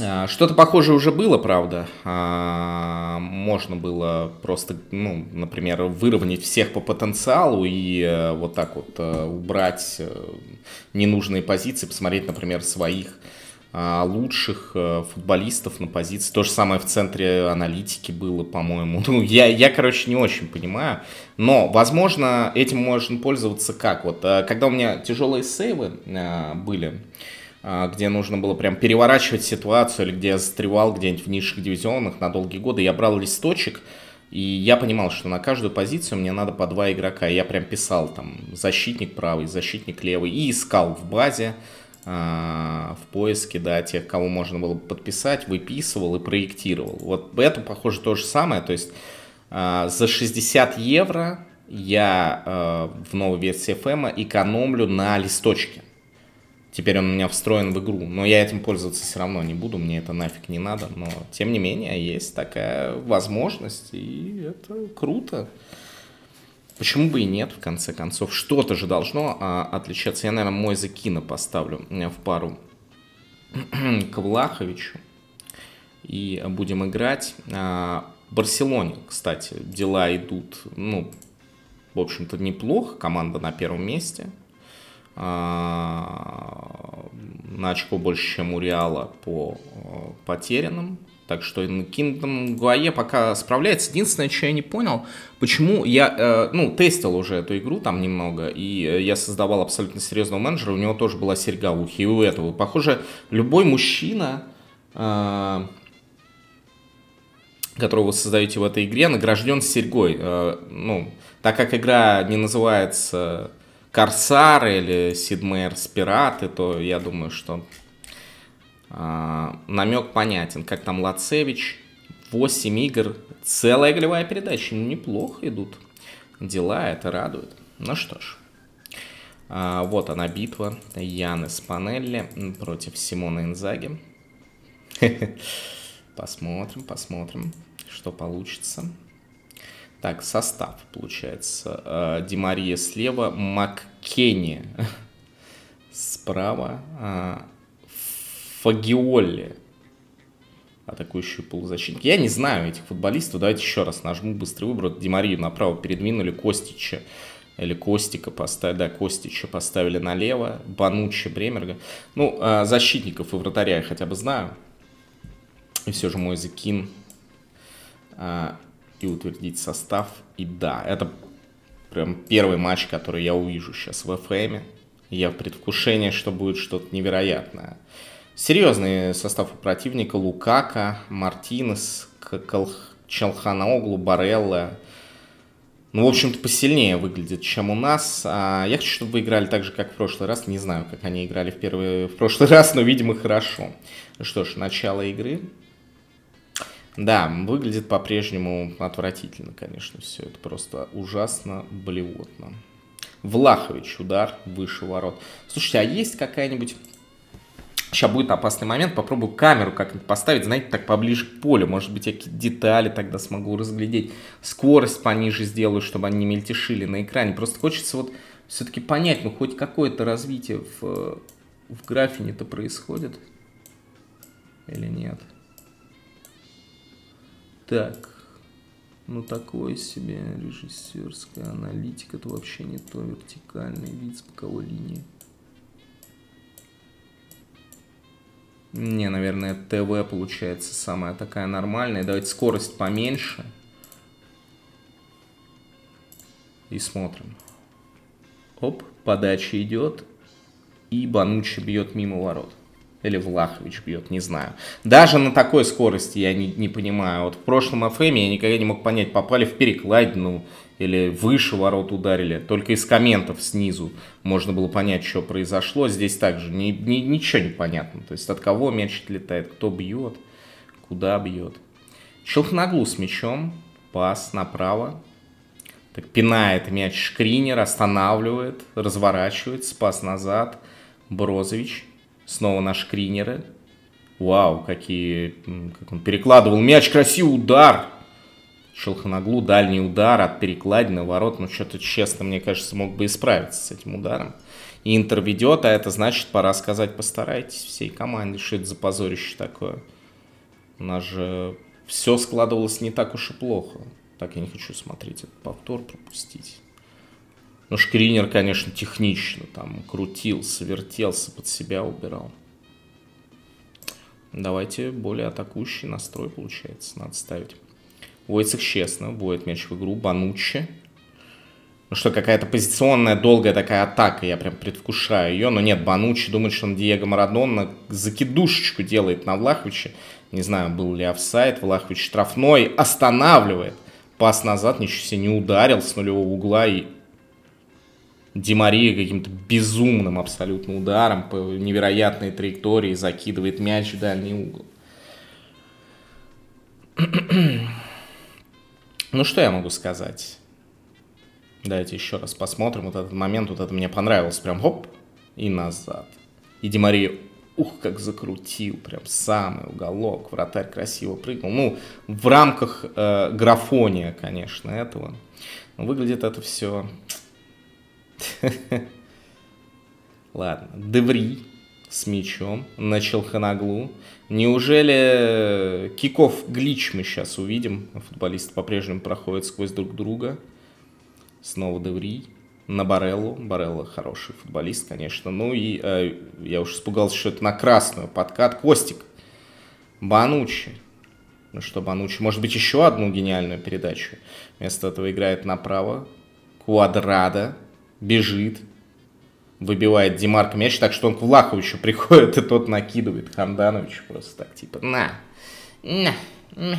А, что-то похожее уже было, правда. А, можно было просто, ну, например, выровнять всех по потенциалу и э, вот так вот э, убрать э, ненужные позиции, посмотреть, например, своих лучших э, футболистов на позиции. То же самое в центре аналитики было, по-моему. Ну, я, я, короче, не очень понимаю. Но, возможно, этим можно пользоваться как? Вот, э, когда у меня тяжелые сейвы э, были, где нужно было прям переворачивать ситуацию, или где я застревал где-нибудь в низших дивизионах на долгие годы, я брал листочек, и я понимал, что на каждую позицию мне надо по два игрока. Я прям писал там защитник правый, защитник левый, и искал в базе, а, в поиске, да, тех, кого можно было подписать, выписывал и проектировал. Вот это, похоже, то же самое, то есть а, за 60 евро я а, в новой версии FM экономлю на листочке. Теперь он у меня встроен в игру, но я этим пользоваться все равно не буду, мне это нафиг не надо, но тем не менее есть такая возможность, и это круто. Почему бы и нет, в конце концов? Что-то же должно а, отличаться. Я, наверное, мой закина поставлю э, в пару к Влаховичу. И будем играть. А, Барселоне, кстати, дела идут, ну, в общем-то, неплохо. Команда на первом месте. А, на очко больше, чем у Реала по э, потерянным. Так что Kingdom Guaye пока справляется. Единственное, что я не понял, почему я, э, ну, тестил уже эту игру там немного, и э, я создавал абсолютно серьезного менеджера, у него тоже была серьга в ухе, и у этого. Похоже, любой мужчина, э, которого вы создаете в этой игре, награжден серьгой. Э, ну, так как игра не называется Корсар или Сидмейр Спираты, то я думаю, что а, намек понятен, как там Лацевич, 8 игр, целая голевая передача, ну неплохо идут дела, это радует. Ну что ж, А, вот она битва. Яны Спанелли против Симона Инзаги. Посмотрим, посмотрим, что получится. Так, состав получается. А, Димария слева, Маккенни справа, Фагиолли атакующий полузащитник. Я не знаю этих футболистов. Давайте еще раз нажму быстрый выбор. Димарию направо передвинули, Костича или Костика поставили, да, Костича поставили налево, Банучи, Бремерга. Ну, а, защитников и вратаря я хотя бы знаю. И все же мой закин а, и утвердить состав. И да, это прям первый матч, который я увижу сейчас в ФМе. Я в предвкушении, что будет что-то невероятное. Серьезный состав противника. Лукака, Мартинес, Челханоглу, Барелла. Ну, в общем-то, посильнее выглядит, чем у нас. А я хочу, чтобы вы играли так же, как в прошлый раз. Не знаю, как они играли в, первый, в прошлый раз, но, видимо, хорошо. Что ж, начало игры. Да, выглядит по-прежнему отвратительно, конечно, все. Это просто ужасно блевотно. Влахович удар выше ворот. Слушайте, а есть какая-нибудь Сейчас будет опасный момент, попробую камеру как-нибудь поставить, знаете, так поближе к полю. Может быть, я какие-то детали тогда смогу разглядеть. Скорость пониже сделаю, чтобы они не мельтешили на экране. Просто хочется вот все-таки понять, ну, хоть какое-то развитие в, в графине-то происходит. Или нет? Так. Ну, такое себе режиссерская аналитика. Это вообще не то. Вертикальный вид с боковой линии. Не, наверное, ТВ получается самая такая нормальная. Давайте скорость поменьше. И смотрим. Оп, подача идет. И Банучи бьет мимо ворот. Или Влахович бьет, не знаю. Даже на такой скорости я не, не понимаю. Вот в прошлом ФМ я никогда не мог понять, попали в перекладину или выше ворот ударили. Только из комментов снизу можно было понять, что произошло. Здесь также ни, ни, ничего не понятно. То есть от кого мяч летает, кто бьет, куда бьет. Челхнаглу с мячом, пас направо. Так пинает мяч Шкринер, останавливает, разворачивается, пас назад. Брозович снова на Шкринера. Вау, какие... Как он перекладывал мяч, красивый удар. Шелханаглу, дальний удар от перекладины ворот. Ну, что-то, честно, мне кажется, мог бы исправиться с этим ударом. И Интер ведет, а это значит, пора сказать, постарайтесь всей команде, что это за позорище такое. У нас же все складывалось не так уж и плохо. Так, я не хочу смотреть этот повтор, пропустить. Ну, Шкринер, конечно, технично там крутился, вертелся, под себя убирал. Давайте более атакующий настрой, получается, надо ставить. Войцех честно, вводит мяч в игру. Бануччи. Ну что, какая-то позиционная, долгая такая атака, я прям предвкушаю ее. Но нет, Банучи думает, что он Диего Марадонна закидушечку делает на Влаховича. Не знаю, был ли офсайд. Влахович штрафной, останавливает. Пас назад, ничего себе не ударил с нулевого угла. И Димария каким-то безумным абсолютно ударом по невероятной траектории закидывает мяч в дальний угол. Ну, что я могу сказать? Давайте еще раз посмотрим вот этот момент. Вот это мне понравилось. Прям хоп и назад. И Ди ух, как закрутил. Прям самый уголок. Вратарь красиво прыгнул. Ну, в рамках э, графония, конечно, этого. Но выглядит это все... Ладно. Деври с мячом на Челханаглу. Неужели киков глич мы сейчас увидим? Футболисты по-прежнему проходят сквозь друг друга. Снова Деври на Бареллу. Барелла хороший футболист, конечно. Ну и э, я уж испугался, что это на красную. Подкат Костик. Банучи. Ну что, Банучи, может быть, еще одну гениальную передачу. Вместо этого играет направо. Квадрада. Бежит выбивает Димарк мяч, так что он к Влаховичу приходит, и тот накидывает Хандановичу просто так, типа, на, на, на.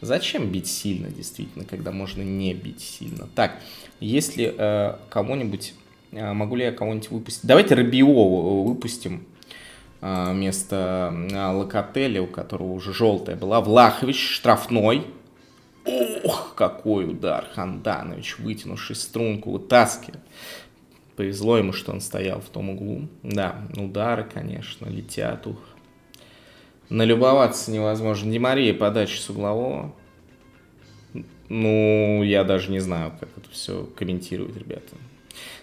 Зачем бить сильно, действительно, когда можно не бить сильно? Так, если э, кого-нибудь, э, могу ли я кого-нибудь выпустить? Давайте Рабио выпустим э, вместо э, Локотеля, у которого уже желтая была. Влахович штрафной. Ох, какой удар! Ханданович, вытянувший струнку, вытаскивает Повезло ему, что он стоял в том углу. Да, удары, конечно, летят, ух. Налюбоваться невозможно. Демария подача с углового. Ну, я даже не знаю, как это все комментировать, ребята.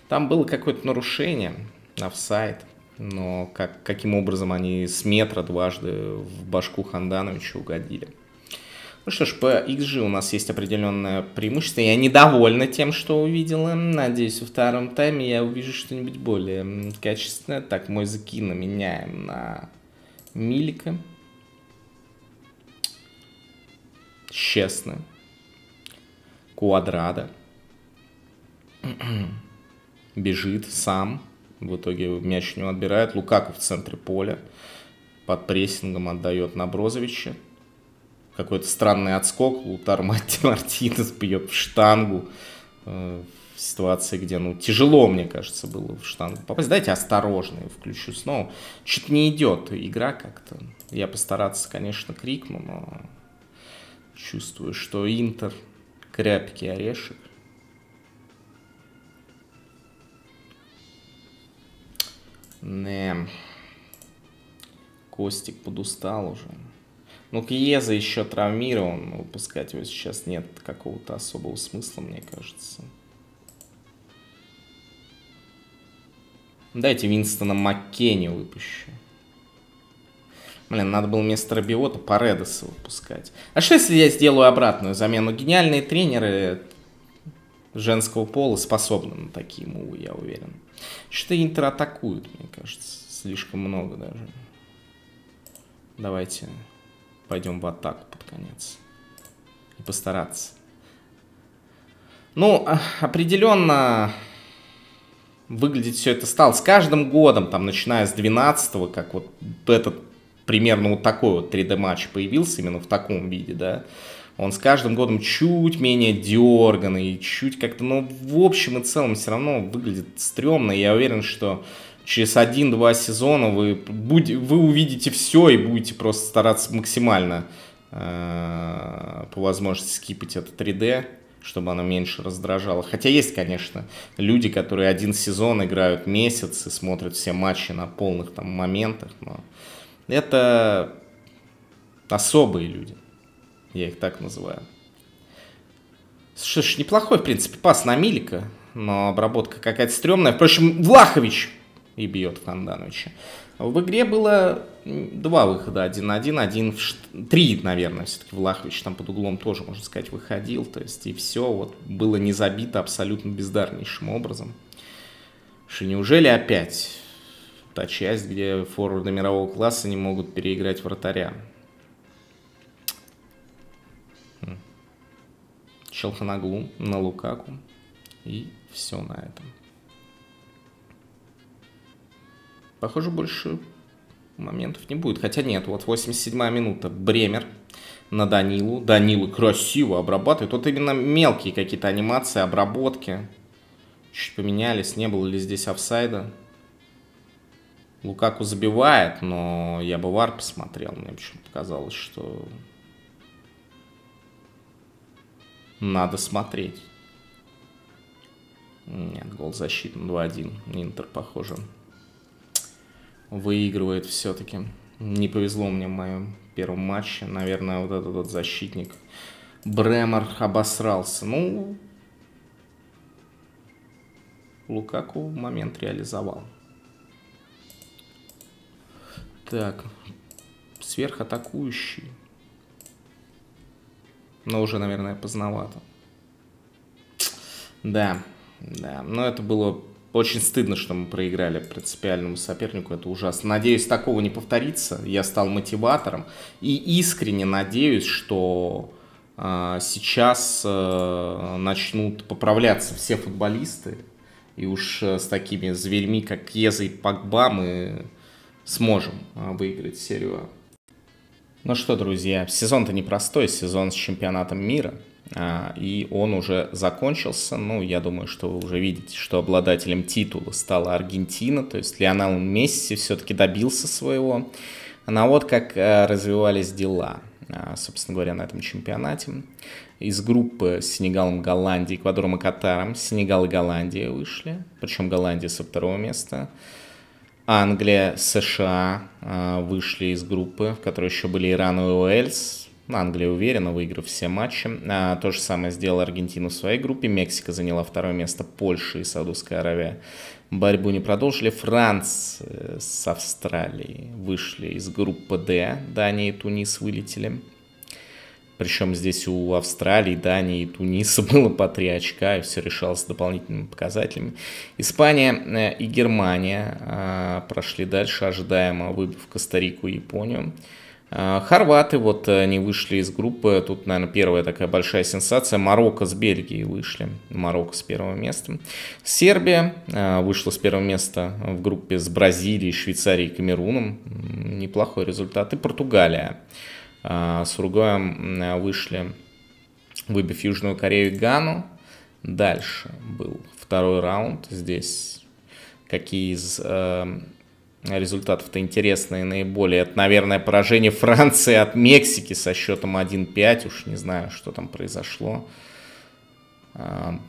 Там было какое-то нарушение, офсайд, но как, каким образом они с метра дважды в башку Хандановича угодили. Ну что ж, по XG у нас есть определенное преимущество. Я недовольна тем, что увидела. Надеюсь, во втором тайме я увижу что-нибудь более качественное. Так, мой закина меняем на Милика. Честно. Квадрада. Бежит сам. В итоге мяч у отбирает. Лукаку в центре поля. Под прессингом отдает на Брозовича какой-то странный отскок, Лутар Мартинес бьет в штангу э, в ситуации, где, ну, тяжело, мне кажется, было в штангу попасть. Дайте осторожно, я включу снова. Чуть не идет игра как-то. Я постараться, конечно, крикну, но чувствую, что Интер крепкий орешек. Не. Костик подустал уже. Ну, Киеза еще травмирован, выпускать его сейчас нет какого-то особого смысла, мне кажется. Дайте Винстона Маккенни выпущу. Блин, надо было вместо Рабиота Паредеса выпускать. А что если я сделаю обратную замену? Гениальные тренеры женского пола способны на такие мувы, я уверен. Что-то Интер атакуют, мне кажется, слишком много даже. Давайте пойдем в атаку под конец. И постараться. Ну, а, определенно выглядеть все это стало с каждым годом, там, начиная с 12 как вот этот примерно вот такой вот 3D матч появился именно в таком виде, да, он с каждым годом чуть менее дерганный, чуть как-то, ну, в общем и целом все равно выглядит стрёмно. Я уверен, что через один-два сезона вы, будь, вы увидите все и будете просто стараться максимально э, по возможности скипать это 3D, чтобы оно меньше раздражало. Хотя есть, конечно, люди, которые один сезон играют месяц и смотрят все матчи на полных там моментах, но это особые люди, я их так называю. Ж, неплохой, в принципе, пас на Милика, но обработка какая-то стрёмная. Впрочем, Влахович и бьет Хандановича. В игре было два выхода, один на один, один в ш... три, наверное, все-таки Влахович там под углом тоже, можно сказать, выходил, то есть и все вот было не забито абсолютно бездарнейшим образом. Что неужели опять та часть, где форварды мирового класса не могут переиграть вратаря? Челханаглу на Лукаку и все на этом. Похоже, больше моментов не будет. Хотя нет, вот 87-я минута. Бремер на Данилу. Данилу красиво обрабатывает. Вот именно мелкие какие-то анимации, обработки. Чуть поменялись. Не было ли здесь офсайда? Лукаку забивает, но я бы вар посмотрел. Мне почему-то показалось, что надо смотреть. Нет, гол защиты 2-1. Интер, похоже, выигрывает все-таки. Не повезло мне в моем первом матче. Наверное, вот этот вот защитник Бремер обосрался. Ну, Лукаку момент реализовал. Так, сверхатакующий. Но уже, наверное, поздновато. Да, да. Но это было очень стыдно, что мы проиграли принципиальному сопернику, это ужасно. Надеюсь, такого не повторится. Я стал мотиватором и искренне надеюсь, что э, сейчас э, начнут поправляться все футболисты. И уж э, с такими зверьми, как Кеза и Пакба, мы сможем выиграть серию Ну что, друзья, сезон-то непростой, сезон с чемпионатом мира. А, и он уже закончился. Ну, я думаю, что вы уже видите, что обладателем титула стала Аргентина, то есть Лионел Месси все-таки добился своего. Но вот как э, развивались дела. а, собственно говоря, на этом чемпионате. Из группы с Сенегалом, Голландией, Эквадором и Катаром Сенегал и Голландия вышли, причем Голландия со второго места. Англия, США а, вышли из группы, в которой еще были Иран и Уэльс. Англия уверенно, выиграв все матчи. А, то же самое сделала Аргентина в своей группе. Мексика заняла второе место, Польша и Саудовская Аравия борьбу не продолжили. Франция с Австралией вышли из группы D. Дания и Тунис вылетели. Причем здесь у Австралии, Дании и Туниса было по три очка, и все решалось дополнительными показателями. Испания э, и Германия а, прошли дальше, ожидаемо выбив Коста-Рику и Японию. А, хорваты вот э, не вышли из группы. Тут, наверное, первая такая большая сенсация. Марокко с Бельгией вышли. Марокко с первого места. Сербия а, вышла с первого места в группе с Бразилией, Швейцарией и Камеруном. Неплохой результат. И Португалия с Уругваем вышли, выбив Южную Корею и Гану. Дальше был второй раунд. Здесь какие из э, результатов-то интересные наиболее. Это, наверное, поражение Франции от Мексики со счетом 1-5. Уж не знаю, что там произошло. А,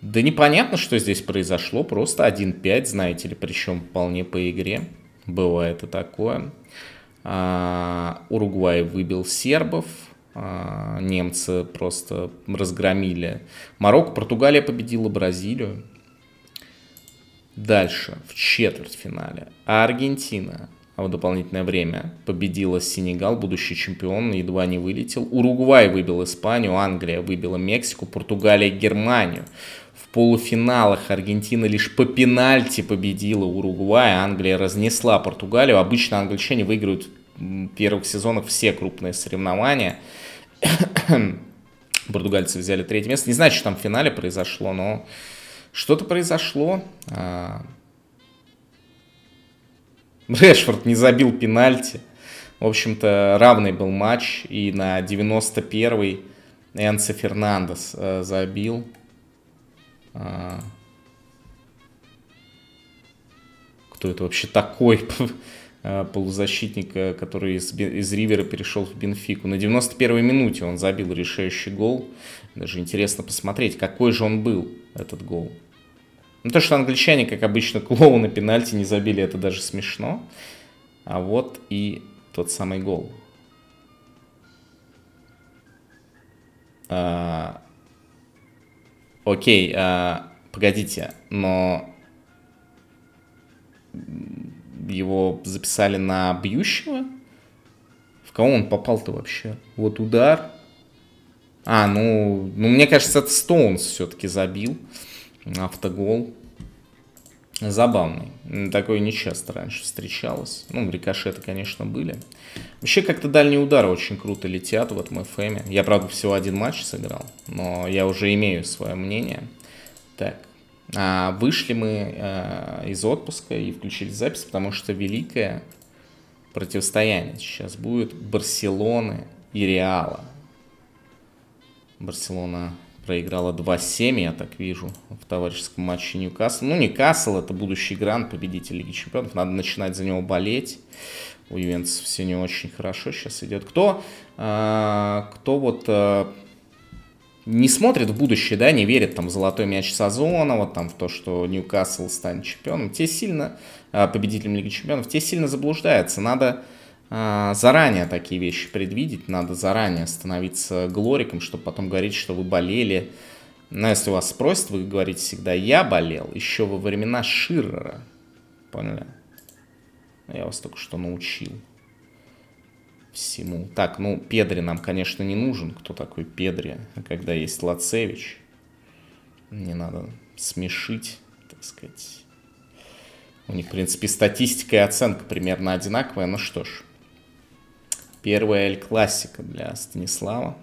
да непонятно, что здесь произошло. Просто 1-5, знаете ли, причем вполне по игре. Бывает и такое. А, Уругвай выбил сербов. А, немцы просто разгромили. Марокко, Португалия победила Бразилию. Дальше, в четвертьфинале, Аргентина в дополнительное время победила Сенегал, будущий чемпион, едва не вылетел. Уругвай выбил Испанию, Англия выбила Мексику, Португалия Германию. В полуфиналах Аргентина лишь по пенальти победила Уругвай, Англия разнесла Португалию. Обычно англичане выигрывают в первых сезонах все крупные соревнования. Португальцы взяли третье место. Не знаю, что там в финале произошло, но что-то произошло. А, Решфорд не забил пенальти. В общем-то, равный был матч. И на 91-й Энце Фернандес э, забил. А, кто это вообще такой? Э, полузащитник, э, который из, из Ривера перешел в Бенфику. На 91-й минуте он забил решающий гол. Даже интересно посмотреть, какой же он был, этот гол. Ну, то, что англичане, как обычно, клоуны пенальти не забили, это даже смешно. А вот и тот самый гол. А, окей, а, погодите, но его записали на бьющего? В кого он попал-то вообще? Вот удар. А, ну, ну мне кажется, это Стоунс все-таки забил автогол. Забавный. Такое нечасто раньше встречалось. Ну, рикошеты, конечно, были. Вообще, как-то дальние удары очень круто летят в этом FM. Я, правда, всего один матч сыграл, но я уже имею свое мнение. Так, вышли мы а, из отпуска и включили запись, потому что великое противостояние сейчас будет Барселоны и Реала. Барселона проиграла 2-7, я так вижу, в товарищеском матче Ньюкасл. Ну, Ньюкасл это будущий грант, победитель Лиги Чемпионов. Надо начинать за него болеть. У Ювентуса все не очень хорошо сейчас идет. Кто, э, кто вот не смотрит в будущее, да, не верит там в золотой мяч Сазонова, там в то, что Ньюкасл станет чемпионом, те сильно, а, победителем Лиги Чемпионов, те сильно заблуждаются. Надо а, заранее такие вещи предвидеть, надо заранее становиться глориком, чтобы потом говорить, что вы болели. Но если вас спросят, вы говорите всегда «я болел» еще во времена Ширера. Поняли? Я вас только что научил всему. Так, ну, Педри нам, конечно, не нужен. Кто такой Педри, когда есть Лацевич? Не надо смешить, так сказать. У них, в принципе, статистика и оценка примерно одинаковая. Ну что ж, первая Эль-классика для Станислава.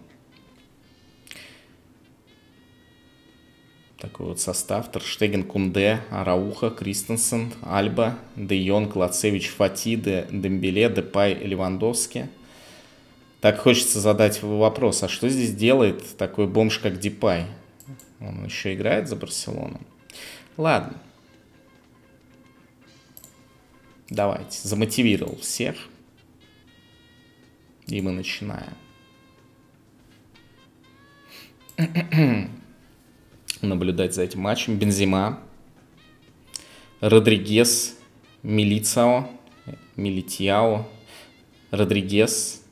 Такой вот состав. Терштеген, Кунде, Арауха, Кристенсен, Альба, Де Йонг, Лацевич, Фатиде, Дембеле, Депай, Левандовский – так хочется задать вопрос, а что здесь делает такой бомж, как Дипай? Он еще играет за Барселону? Ладно. Давайте, замотивировал всех. И мы начинаем. наблюдать за этим матчем. Бензима, Родригес, Милицао, Милитьяо, Родригес,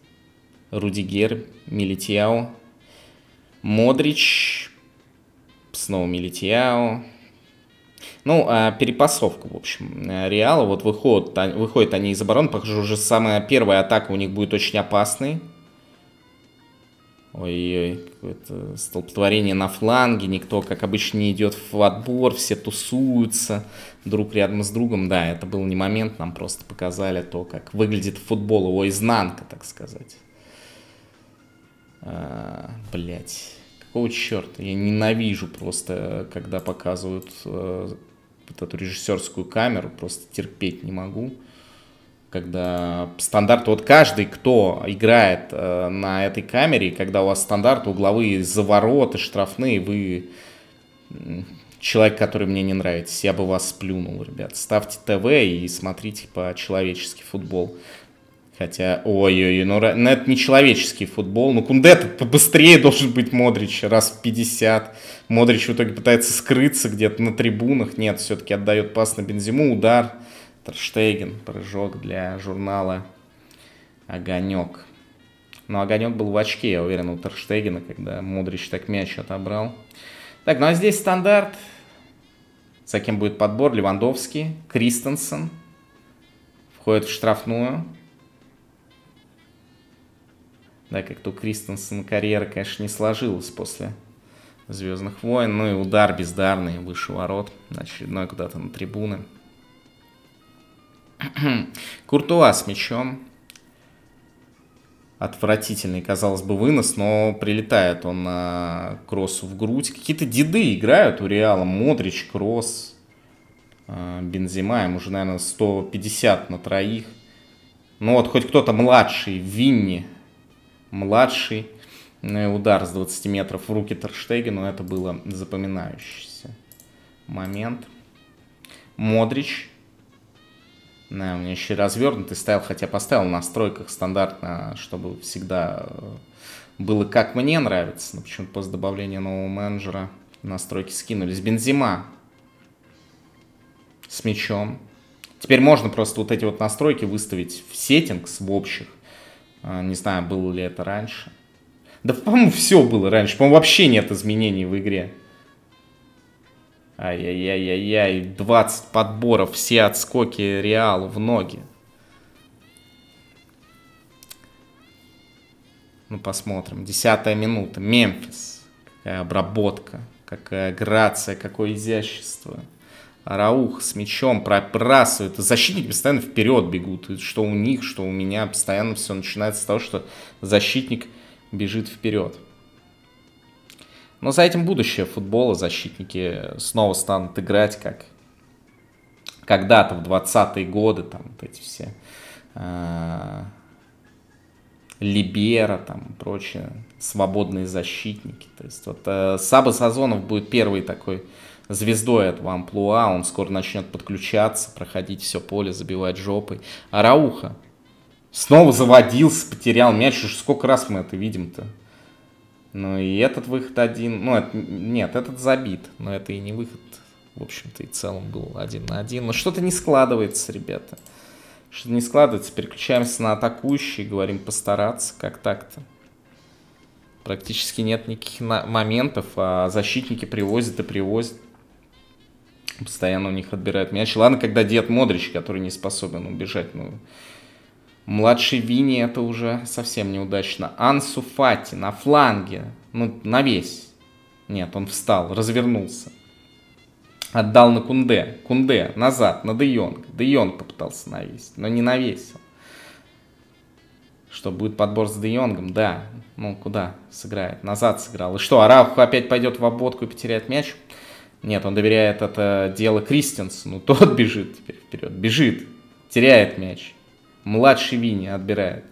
Рудигер, Милитьяо, Модрич, снова Милитьяо. Ну, а перепасовка, в общем, Реала. Вот выходят, выходят они из обороны. Похоже, уже самая первая атака у них будет очень опасной. Ой-ой, какое-то столпотворение на фланге, никто, как обычно, не идет в отбор, все тусуются друг рядом с другом. Да, это был не момент, нам просто показали то, как выглядит футбол, его изнанка, так сказать. А, блять, какого черта? Я ненавижу просто, когда показывают э, вот эту режиссерскую камеру, просто терпеть не могу когда стандарт, вот каждый, кто играет э, на этой камере, когда у вас стандарт, угловые завороты, штрафные, вы человек, который мне не нравится, я бы вас сплюнул, ребят. Ставьте ТВ и смотрите по-человечески футбол. Хотя, ой-ой-ой, ну, ну это не человеческий футбол. Ну, Кунде побыстрее должен быть Модрич, раз в 50. Модрич в итоге пытается скрыться где-то на трибунах. Нет, все-таки отдает пас на Бензиму, удар. Терштеген, прыжок для журнала «Огонек». Но «Огонек» был в очке, я уверен, у Терштегена, когда Мудрич так мяч отобрал. Так, ну а здесь стандарт. За кем будет подбор? Левандовский, Кристенсен. Входит в штрафную. Да, как-то у Кристенсена карьера, конечно, не сложилась после Звездных войн. Ну и удар бездарный выше ворот. Очередной куда-то на трибуны. Куртуа с мячом. Отвратительный, казалось бы, вынос, но прилетает он на кроссу в грудь. Какие-то деды играют у Реала. Модрич, Кросс, а, Бензима. Им уже, наверное, 150 на троих. Ну вот, хоть кто-то младший, Винни, младший. Ну удар с 20 метров в руки Торштегену, это было запоминающийся момент. Модрич да, у меня еще развернутый ставил, хотя поставил в настройках стандартно, чтобы всегда э, было как мне нравится. Но почему-то после добавления нового менеджера настройки скинулись. Бензима с мячом. Теперь можно просто вот эти вот настройки выставить в сеттингс, в общих. А, не знаю, было ли это раньше. Да, по-моему, все было раньше. По-моему, вообще нет изменений в игре. Ай-яй-яй-яй-яй, 20 подборов, все отскоки Реалу в ноги. Ну, посмотрим. Десятая минута. Мемфис. Какая обработка, какая грация, какое изящество. Раух с мячом пробрасывает. Защитники постоянно вперед бегут. Что у них, что у меня. Постоянно все начинается с того, что защитник бежит вперед. Но за этим будущее футбола защитники снова станут играть как когда-то в 20-е годы, там вот эти все э, Либера, там прочие свободные защитники. То есть вот э, Саба Сазонов будет первый такой звездой этого амплуа, он скоро начнет подключаться, проходить все поле, забивать жопой. А Рауха снова заводился, потерял мяч, уж сколько раз мы это видим-то. Ну и этот выход один, ну это, нет, этот забит, но это и не выход, в общем-то и целом был один на один. Но что-то не складывается, ребята. Что-то не складывается, переключаемся на атакующий, говорим постараться, как так-то. Практически нет никаких моментов, а защитники привозят и привозят. Постоянно у них отбирают мяч. Ладно, когда дед Модрич, который не способен убежать, ну, Младший Вини это уже совсем неудачно. Ансу Фати на фланге. Ну, на весь. Нет, он встал, развернулся. Отдал на Кунде. Кунде назад, на Де Йонг. Де Йонг попытался навесить, но не навесил. Что будет подбор с Де Йонгом? Да. Ну, куда сыграет? Назад сыграл. И что, Араху опять пойдет в обводку и потеряет мяч? Нет, он доверяет это дело Кристенсу. Ну, тот бежит теперь вперед. Бежит. Теряет мяч. Младший Вини отбирает.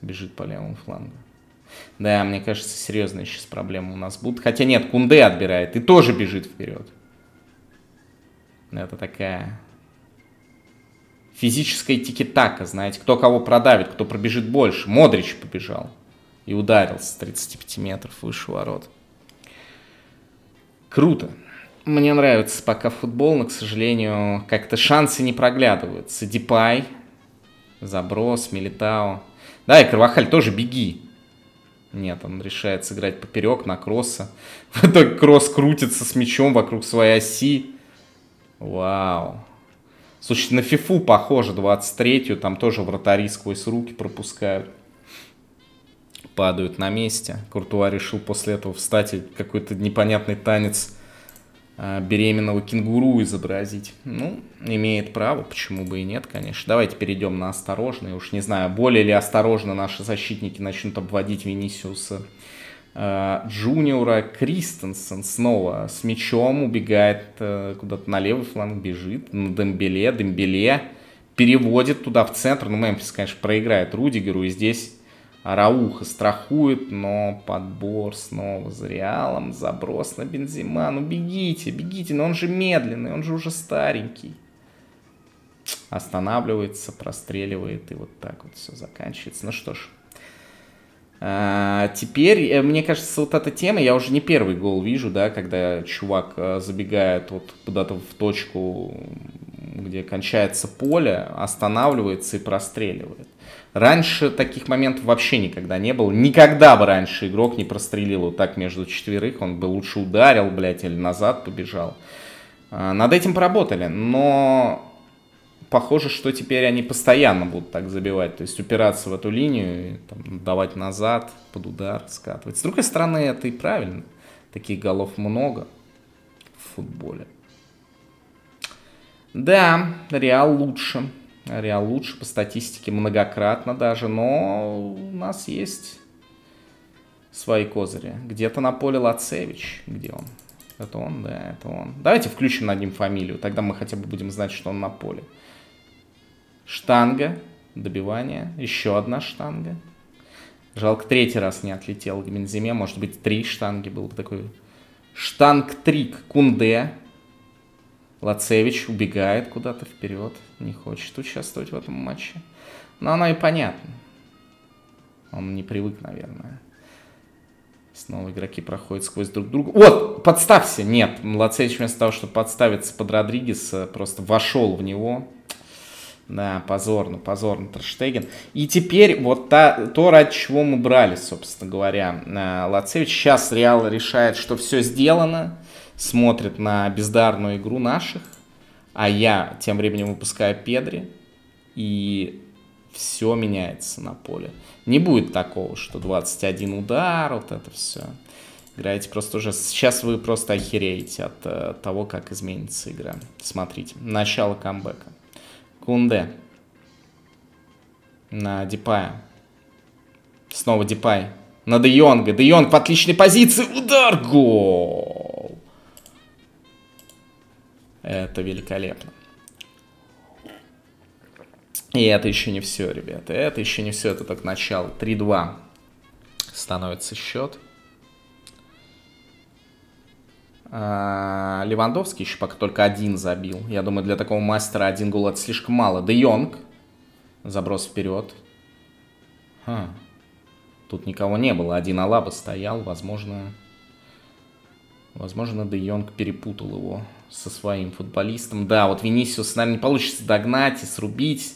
Бежит по левому флангу. Да, мне кажется, серьезные сейчас проблемы у нас будут. Хотя нет, Кунде отбирает и тоже бежит вперед. Это такая физическая тики-така, знаете, кто кого продавит, кто пробежит больше. Модрич побежал и ударил с 35 метров выше ворот. Круто. Мне нравится пока футбол, но, к сожалению, как-то шансы не проглядываются. Дипай, заброс, Милитао. Да, и Карвахаль тоже беги. Нет, он решает сыграть поперек на кросса. В итоге кросс крутится с мячом вокруг своей оси. Вау. Слушайте, на фифу похоже, 23-ю, там тоже вратари сквозь руки пропускают. Падают на месте. Куртуа решил после этого встать и какой-то непонятный танец беременного кенгуру изобразить. Ну, имеет право, почему бы и нет, конечно. Давайте перейдем на осторожный. Уж не знаю, более ли осторожно наши защитники начнут обводить Венисиуса э, Джуниора. Кристенсен снова с мячом убегает э, куда-то на левый фланг, бежит на Дембеле. Дембеле переводит туда в центр. Ну, Мемфис, конечно, проиграет Рудигеру. И здесь Рауха страхует, но подбор снова за Реалом, заброс на Бензима. Ну бегите, бегите, но он же медленный, он же уже старенький. Останавливается, простреливает, и вот так вот все заканчивается. Ну что ж, а, теперь, э, мне кажется, вот эта тема, я уже не первый гол вижу, да, когда чувак э, забегает вот куда-то в точку, где кончается поле, останавливается и простреливает. Раньше таких моментов вообще никогда не было. Никогда бы раньше игрок не прострелил вот так между четверых. Он бы лучше ударил, блядь, или назад побежал. А, над этим поработали, но похоже, что теперь они постоянно будут так забивать. То есть упираться в эту линию, там, давать назад, под удар, скатывать. С другой стороны, это и правильно. Таких голов много в футболе. Да, Реал лучше. Реал лучше по статистике многократно даже, но у нас есть свои козыри. Где-то на поле Лацевич. Где он? Это он, да, это он. Давайте включим над ним фамилию, тогда мы хотя бы будем знать, что он на поле. Штанга, добивание, еще одна штанга. Жалко, третий раз не отлетел к Бензиме, может быть, три штанги был бы такой. Штанг-трик, Кунде, Лацевич убегает куда-то вперед, не хочет участвовать в этом матче. Но оно и понятно. Он не привык, наверное. Снова игроки проходят сквозь друг друга. Вот, подставься! Нет, Лацевич вместо того, чтобы подставиться под Родригеса, просто вошел в него. Да, позорно, позорно, Терштеген. И теперь вот та, то, ради чего мы брали, собственно говоря, э, Лацевич. Сейчас Реал решает, что все сделано смотрит на бездарную игру наших, а я тем временем выпускаю Педри, и все меняется на поле. Не будет такого, что 21 удар, вот это все. Играете просто уже... Сейчас вы просто охереете от uh, того, как изменится игра. Смотрите. Начало камбэка. Кунде. На Дипая. Снова Дипай. На Де Йонга. Де Йонг в отличной позиции. Удар! Гол! Это великолепно. И это еще не все, ребята. Это еще не все, это только начало. 3-2 становится счет. А, Левандовский еще пока только один забил. Я думаю, для такого мастера один гол это слишком мало. Де Йонг. Заброс вперед. Ха. Тут никого не было. Один Алаба стоял. Возможно, возможно, Де Йонг перепутал его со своим футболистом. Да, вот Венисиус, наверное, не получится догнать и срубить.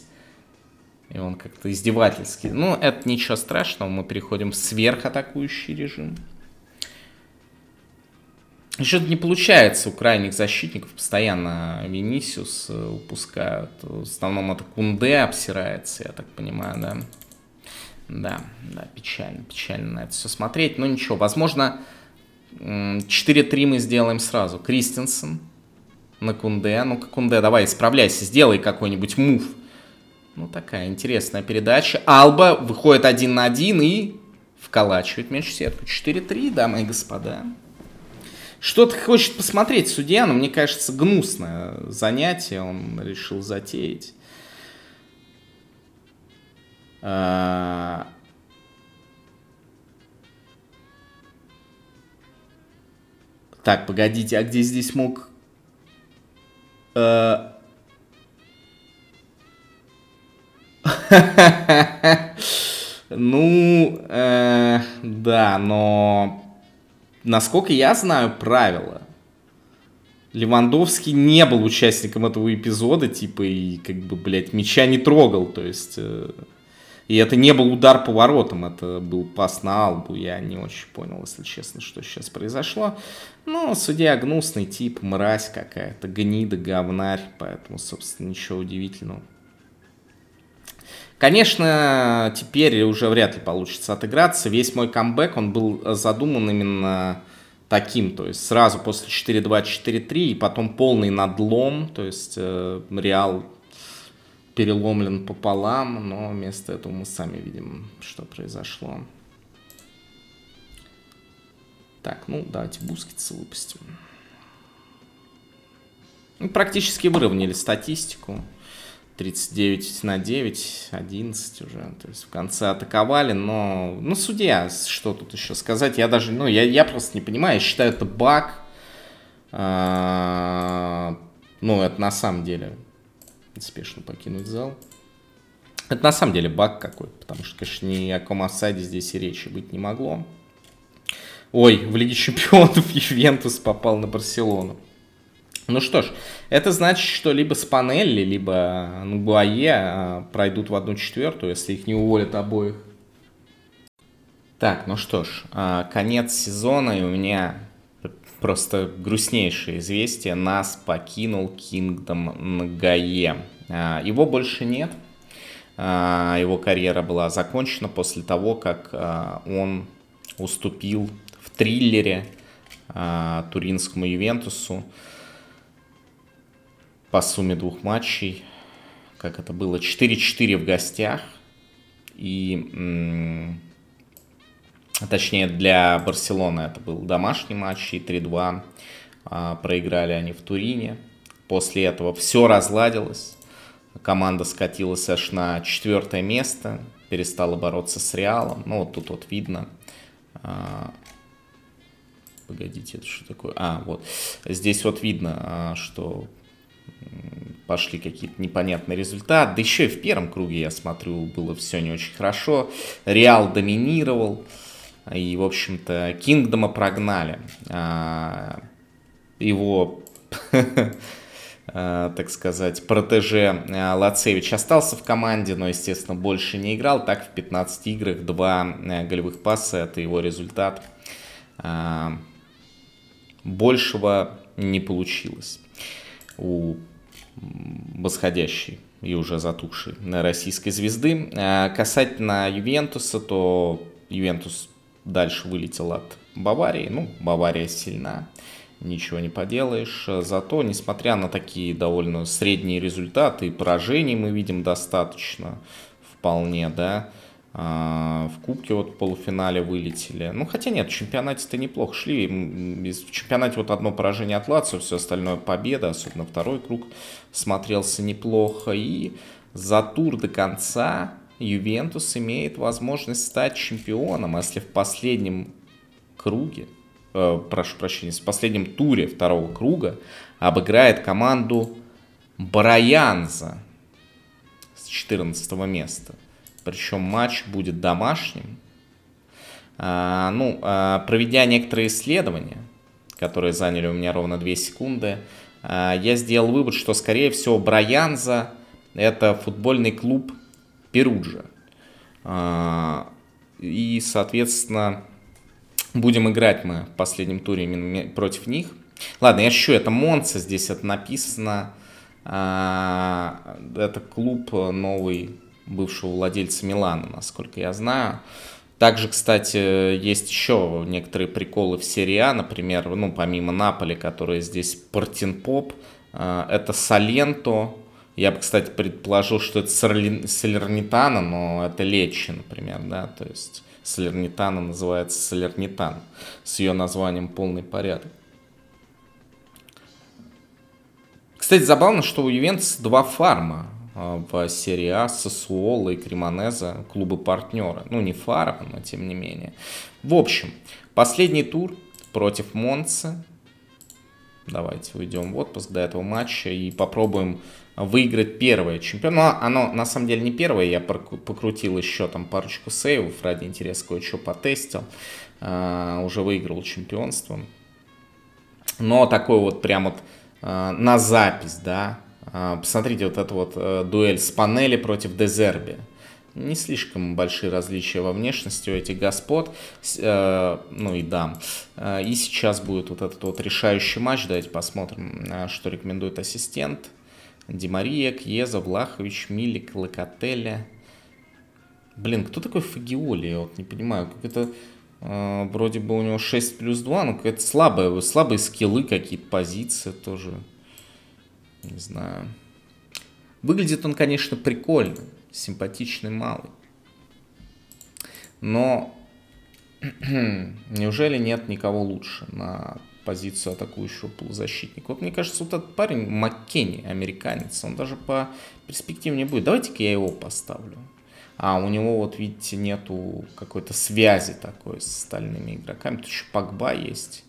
И он как-то издевательски. Ну, это ничего страшного, мы переходим в сверхатакующий режим. Что-то не получается у крайних защитников. Постоянно Венисиус э, упускают. В основном это Кунде обсирается, я так понимаю, да. Да, да, печально, печально на это все смотреть. Но ничего, возможно, 4-3 мы сделаем сразу. Кристенсен, на Кунде. Ну-ка, Кунде, давай, исправляйся, сделай какой-нибудь мув. Ну, такая интересная передача. Алба выходит один на один и вколачивает мяч в сетку. 4-3, дамы и господа. Что-то хочет посмотреть судья, но мне кажется, гнусное занятие он решил затеять. А... Так, погодите, а где здесь мог Э, ну, э, да, но насколько я знаю правила, Левандовский не был участником этого эпизода, типа, и как бы, блядь, мяча не трогал, то есть... Э, и это не был удар по воротам, это был пас на Албу. Я не очень понял, если честно, что сейчас произошло. Но судья гнусный тип, мразь какая-то, гнида, говнарь, поэтому, собственно, ничего удивительного. Конечно, теперь уже вряд ли получится отыграться. Весь мой камбэк, он был задуман именно таким, то есть сразу после 4-2-4-3 и потом полный надлом, то есть э, Реал переломлен пополам, но вместо этого мы сами видим, что произошло. Так, ну давайте Бускетса выпустим. Ну, практически выровняли статистику. 39 на 9, 11 уже. То есть в конце атаковали, но... Ну, судья, что тут еще сказать? Я даже... Ну, я, я просто не понимаю. Я считаю, это баг. А, ну, это на самом деле... Спешно покинуть зал. Это на самом деле баг какой-то, потому что, конечно, ни о ком офсайде здесь и речи быть не могло. Ой, в Лиге Чемпионов Ювентус попал на Барселону. Ну что ж, это значит, что либо Спанелли, либо Нгуае а, пройдут в одну четвертую, если их не уволят обоих. Так, ну что ж, а, конец сезона, и у меня просто грустнейшее известие. Нас покинул Кингдом Нгае. А, его больше нет. Его карьера была закончена после того, как он уступил триллере туринскому Ювентусу по сумме двух матчей, как это было, 4-4 в гостях. И, точнее, для Барселоны это был домашний матч, и 3-2 а, проиграли они в Турине. После этого все разладилось. Команда скатилась аж на четвертое место, перестала бороться с Реалом. Ну, вот тут вот видно. Погодите, это что такое? А, вот. Здесь вот видно, а, что пошли какие-то непонятные результаты. Да еще и в первом круге, я смотрю, было все не очень хорошо. Реал доминировал. И, в общем-то, Кингдома прогнали. А, его, а, так сказать, протеже Лацевич остался в команде, но, естественно, больше не играл. Так, в 15 играх два голевых паса – это его результат. Большего не получилось у восходящей и уже затухшей российской звезды. А касательно Ювентуса, то Ювентус дальше вылетел от Баварии. Ну, Бавария сильна, ничего не поделаешь. Зато, несмотря на такие довольно средние результаты, поражений мы видим достаточно вполне, да, в Кубке вот в полуфинале вылетели. Ну, хотя нет, в чемпионате-то неплохо шли. В чемпионате вот одно поражение от Лацио, все остальное победа, особенно второй круг смотрелся неплохо. И за тур до конца Ювентус имеет возможность стать чемпионом, если в последнем круге, э, прошу прощения, в последнем туре второго круга обыграет команду Бараянза с 14 места причем матч будет домашним. А, ну, а, проведя некоторые исследования, которые заняли у меня ровно 2 секунды, а, я сделал вывод, что, скорее всего, Браянза – это футбольный клуб Перуджа. И, соответственно, будем играть мы в последнем туре именно против них. Ладно, я ищу, это Монца, здесь это написано. Это клуб новый бывшего владельца Милана, насколько я знаю. Также, кстати, есть еще некоторые приколы в серии А, например, ну, помимо Наполи, который здесь Партинпоп, э, это Саленто. Я бы, кстати, предположил, что это Салернитана, но это Лечи, например, да, то есть Салернитана называется Салернитан, с ее названием полный порядок. Кстати, забавно, что у Ювентуса два фарма. А, в серии А Сосуола и Кремонеза, клубы-партнеры. Ну, не Фара, но тем не менее. В общем, последний тур против Монца. Давайте уйдем в отпуск до этого матча и попробуем выиграть первое чемпион. Но оно на самом деле не первое. Я покрутил еще там парочку сейвов ради интереса, кое-что потестил. Uh, уже выиграл чемпионство. Но такой вот прям вот на запись, да. Посмотрите вот эту вот дуэль с панели против Дезерби не слишком большие различия во внешности у этих господ, э, ну и дам. Э, и сейчас будет вот этот вот решающий матч, давайте посмотрим, э, что рекомендует ассистент. Димария, Кьеза, Влахович, Милик, Локотеля. Блин, кто такой Фагиоли? Я вот не понимаю, как это... Э, вроде бы у него 6 плюс 2, но какая-то слабая, слабые скиллы, какие-то позиции тоже. Не знаю. Выглядит он, конечно, прикольно симпатичный малый. Но неужели нет никого лучше на позицию атакующего полузащитника? Вот мне кажется, вот этот парень Маккенни, американец, он даже по перспективе не будет. Давайте-ка я его поставлю. А у него, вот видите, нету какой-то связи такой с остальными игроками. Тут еще Пакба есть.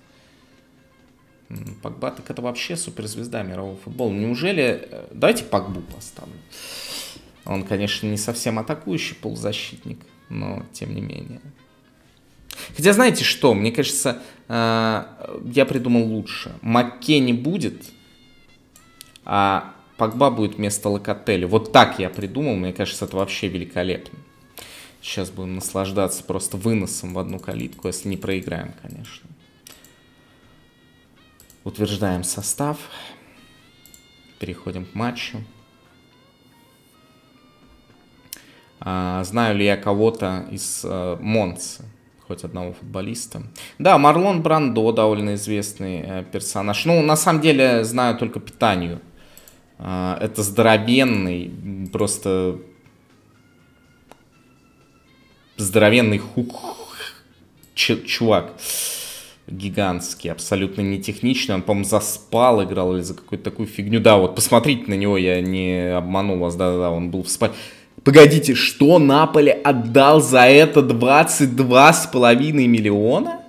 Пакба так это вообще суперзвезда мирового футбола. Неужели... Э, давайте Пакбу поставлю. Он, конечно, не совсем атакующий полузащитник, но тем не менее. Хотя знаете что, мне кажется, э, я придумал лучше. Маккенни будет, а Погба будет вместо Локотеля. Вот так я придумал, мне кажется, это вообще великолепно. Сейчас будем наслаждаться просто выносом в одну калитку, если не проиграем, конечно. Утверждаем состав. Переходим к матчу. А, знаю ли я кого-то из э, Монца, хоть одного футболиста. Да, Марлон Брандо довольно известный э, персонаж. Ну, на самом деле, знаю только питанию. А, это здоровенный, просто здоровенный хук чувак гигантский, абсолютно не техничный. Он, по-моему, заспал, играл или за какую-то такую фигню. Да, вот посмотрите на него, я не обманул вас, да-да-да, он был в спать. Погодите, что Наполе отдал за это 22,5 миллиона?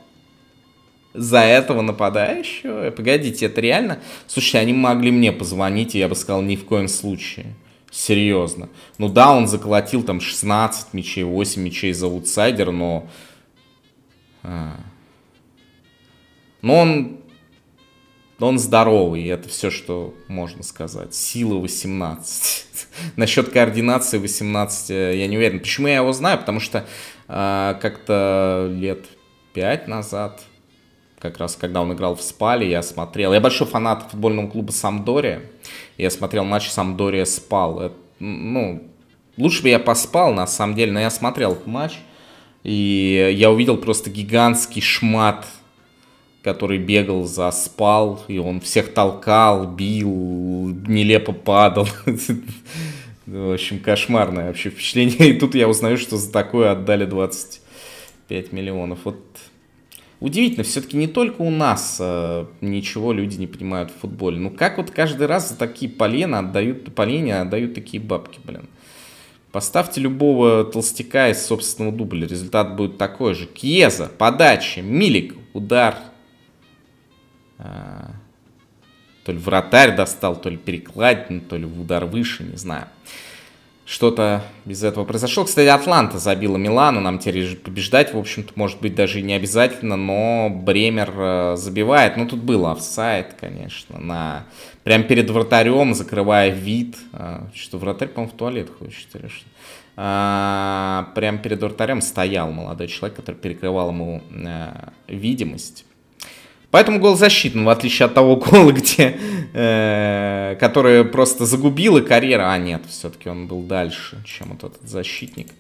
За этого нападающего? Погодите, это реально? Слушайте, они могли мне позвонить, и я бы сказал, ни в коем случае. Серьезно. Ну да, он заколотил там 16 мячей, 8 мячей за аутсайдер, но... А. Но он он здоровый, это все, что можно сказать. Сила 18. Насчет координации 18 э, я не уверен. Почему я его знаю? Потому что э, как-то лет 5 назад, как раз когда он играл в Спале, я смотрел. Я большой фанат футбольного клуба Самдория. Я смотрел матч Самдория Спал. Это, ну, лучше бы я поспал, на самом деле, но я смотрел этот матч. И я увидел просто гигантский шмат который бегал, заспал, и он всех толкал, бил, нелепо падал. В общем, кошмарное вообще впечатление. И тут я узнаю, что за такое отдали 25 миллионов. Вот удивительно, все-таки не только у нас а, ничего люди не понимают в футболе. Ну как вот каждый раз за такие полена отдают, поления отдают такие бабки, блин. Поставьте любого толстяка из собственного дубля, результат будет такой же. Кьеза, подача, Милик, удар, то ли вратарь достал, то ли перекладин, то ли в удар выше, не знаю. Что-то без этого произошло. Кстати, Атланта забила Милану, нам теперь побеждать, в общем-то, может быть, даже и не обязательно, но Бремер э, забивает. Ну, тут был офсайд, конечно, на... прям перед вратарем, закрывая вид, а, что вратарь, по-моему, в туалет хочет или что а, прям перед вратарем стоял молодой человек, который перекрывал ему а, видимость. Поэтому гол защитный, в отличие от того гола, где, э, который просто загубила карьеру. А нет, все-таки он был дальше, чем вот этот защитник.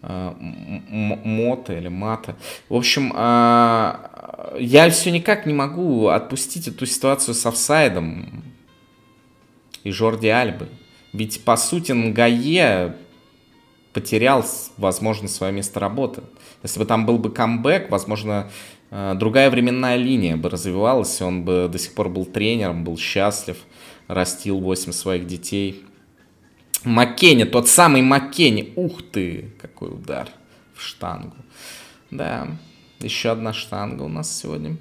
Э, Мота или Мата. В общем, э, я все никак не могу отпустить эту ситуацию с офсайдом и Жорди Альбы. Ведь, по сути, Нгае потерял, возможно, свое место работы. Если бы там был бы камбэк, возможно, другая временная линия бы развивалась, он бы до сих пор был тренером, был счастлив, растил 8 своих детей. Маккенни, тот самый Маккенни, ух ты, какой удар в штангу. Да, еще одна штанга у нас сегодня.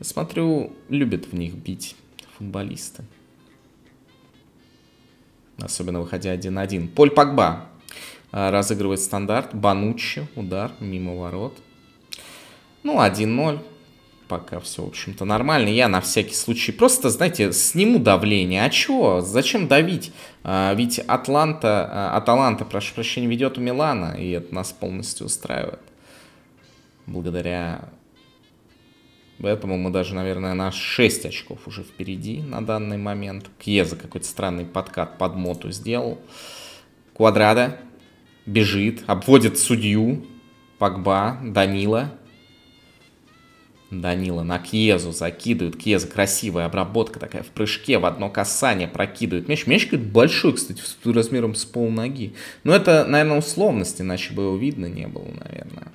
Смотрю, любят в них бить футболисты. Особенно выходя один на один. Поль Пакба э, разыгрывает стандарт. Бануччи, удар мимо ворот. Ну, 1-0. пока все, в общем-то, нормально. Я на всякий случай просто, знаете, сниму давление. А чего? Зачем давить? А, ведь Атланта, а, Аталанта, прошу прощения, ведет у Милана, и это нас полностью устраивает. Благодаря этому мы даже, наверное, на 6 очков уже впереди на данный момент. Кьеза какой-то странный подкат под моту сделал. Квадрада бежит, обводит судью. Погба, Данила. Данила на Кьезу закидывает. Кьеза красивая обработка такая в прыжке, в одно касание прокидывает мяч. Мяч какой-то большой, кстати, размером с пол ноги. Но это, наверное, условность, иначе бы его видно не было, наверное.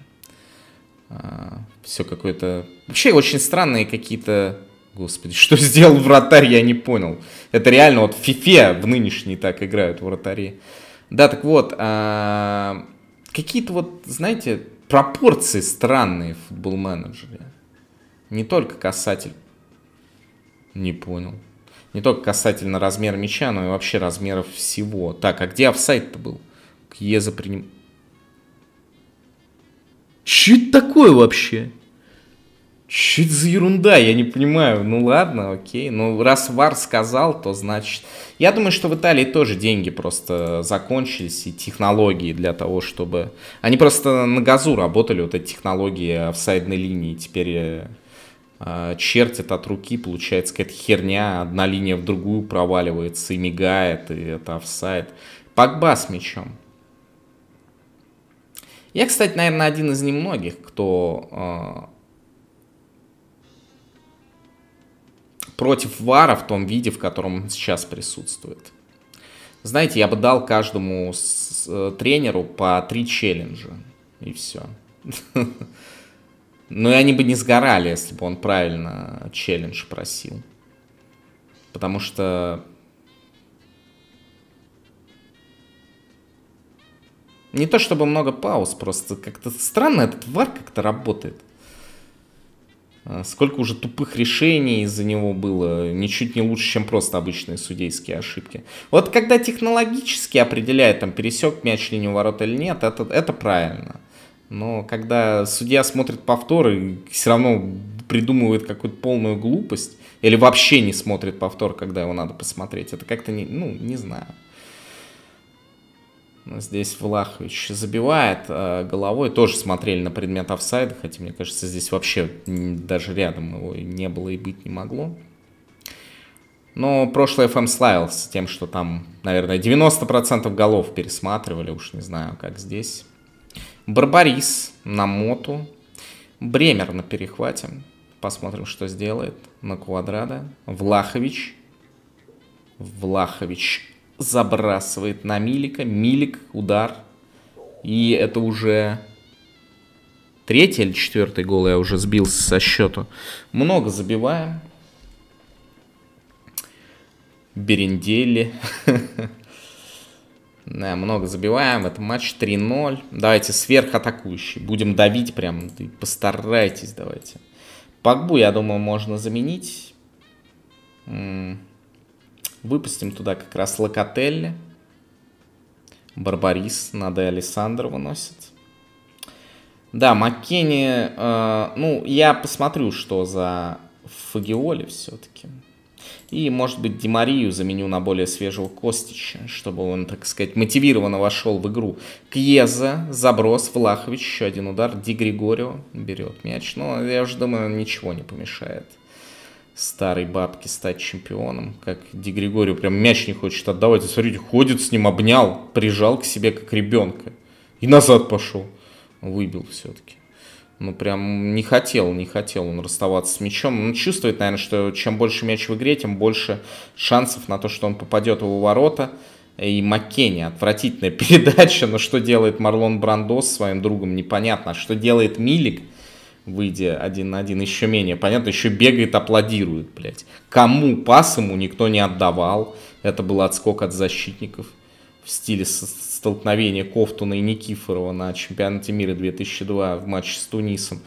А, все какое-то... Вообще очень странные какие-то... Господи, что сделал вратарь, я не понял. Это реально вот в фифе в нынешней так играют вратари. Да, так вот, а, какие-то вот, знаете, пропорции странные в футбол-менеджере. Не только касатель. Не понял. Не только касательно размера мяча, но и вообще размеров всего. Так, а где офсайд-то был? Кьеза приним... Че это такое вообще? Че это за ерунда? Я не понимаю. Ну ладно, окей. Ну раз Вар сказал, то значит... Я думаю, что в Италии тоже деньги просто закончились и технологии для того, чтобы... Они просто на газу работали, вот эти технологии офсайдной линии. Теперь э, чертят от руки, получается какая-то херня, одна линия в другую проваливается и мигает, и это офсайд. Погба с мячом. Я, кстати, наверное, один из немногих, кто э, против Вара в том виде, в котором он сейчас присутствует. Знаете, я бы дал каждому с, э, тренеру по три челленджа, и все. Но и они бы не сгорали, если бы он правильно челлендж просил. Потому что Не то чтобы много пауз, просто как-то странно этот вар как-то работает. А, сколько уже тупых решений из-за него было, ничуть не лучше, чем просто обычные судейские ошибки. Вот когда технологически определяет, там, пересек мяч линию ворот или нет, это, это правильно. Но когда судья смотрит повтор и все равно придумывает какую-то полную глупость, или вообще не смотрит повтор, когда его надо посмотреть, это как-то, не, ну, не знаю. Здесь Влахович забивает э, головой. Тоже смотрели на предмет офсайда, хотя, мне кажется, здесь вообще даже рядом его не было и быть не могло. Но прошлый FM славился тем, что там, наверное, 90% голов пересматривали, уж не знаю, как здесь. Барбарис на моту. Бремер на перехвате. Посмотрим, что сделает на квадрата. Влахович. Влахович забрасывает на Милика. Милик, удар. И это уже третий или четвертый гол я уже сбился со счету. Много забиваем. Берендели. Да, много забиваем. Это матч 3-0. Давайте сверхатакующий. Будем давить прям. Постарайтесь, давайте. Пагбу, я думаю, можно заменить. Выпустим туда как раз Локотелли. Барбарис, надо Александр выносит. Да, Маккенни, э, ну, я посмотрю, что за Фагиоли все-таки. И, может быть, Димарию заменю на более свежего Костича, чтобы он, так сказать, мотивированно вошел в игру. Кьеза, заброс, Влахович, еще один удар. Ди Григорио берет мяч. Но я уже думаю, ничего не помешает старой бабки стать чемпионом, как Ди Григорию прям мяч не хочет отдавать. И смотрите, ходит с ним, обнял, прижал к себе как ребенка. И назад пошел. Выбил все-таки. Ну, прям не хотел, не хотел он расставаться с мячом. Он чувствует, наверное, что чем больше мяч в игре, тем больше шансов на то, что он попадет в ворота. И Маккенни, отвратительная передача, но что делает Марлон Брандо с своим другом, непонятно. А что делает Милик – выйдя один на один, еще менее понятно, еще бегает, аплодирует, блядь. Кому пас ему никто не отдавал. Это был отскок от защитников в стиле столкновения Кофтуна и Никифорова на чемпионате мира 2002 в матче с Тунисом.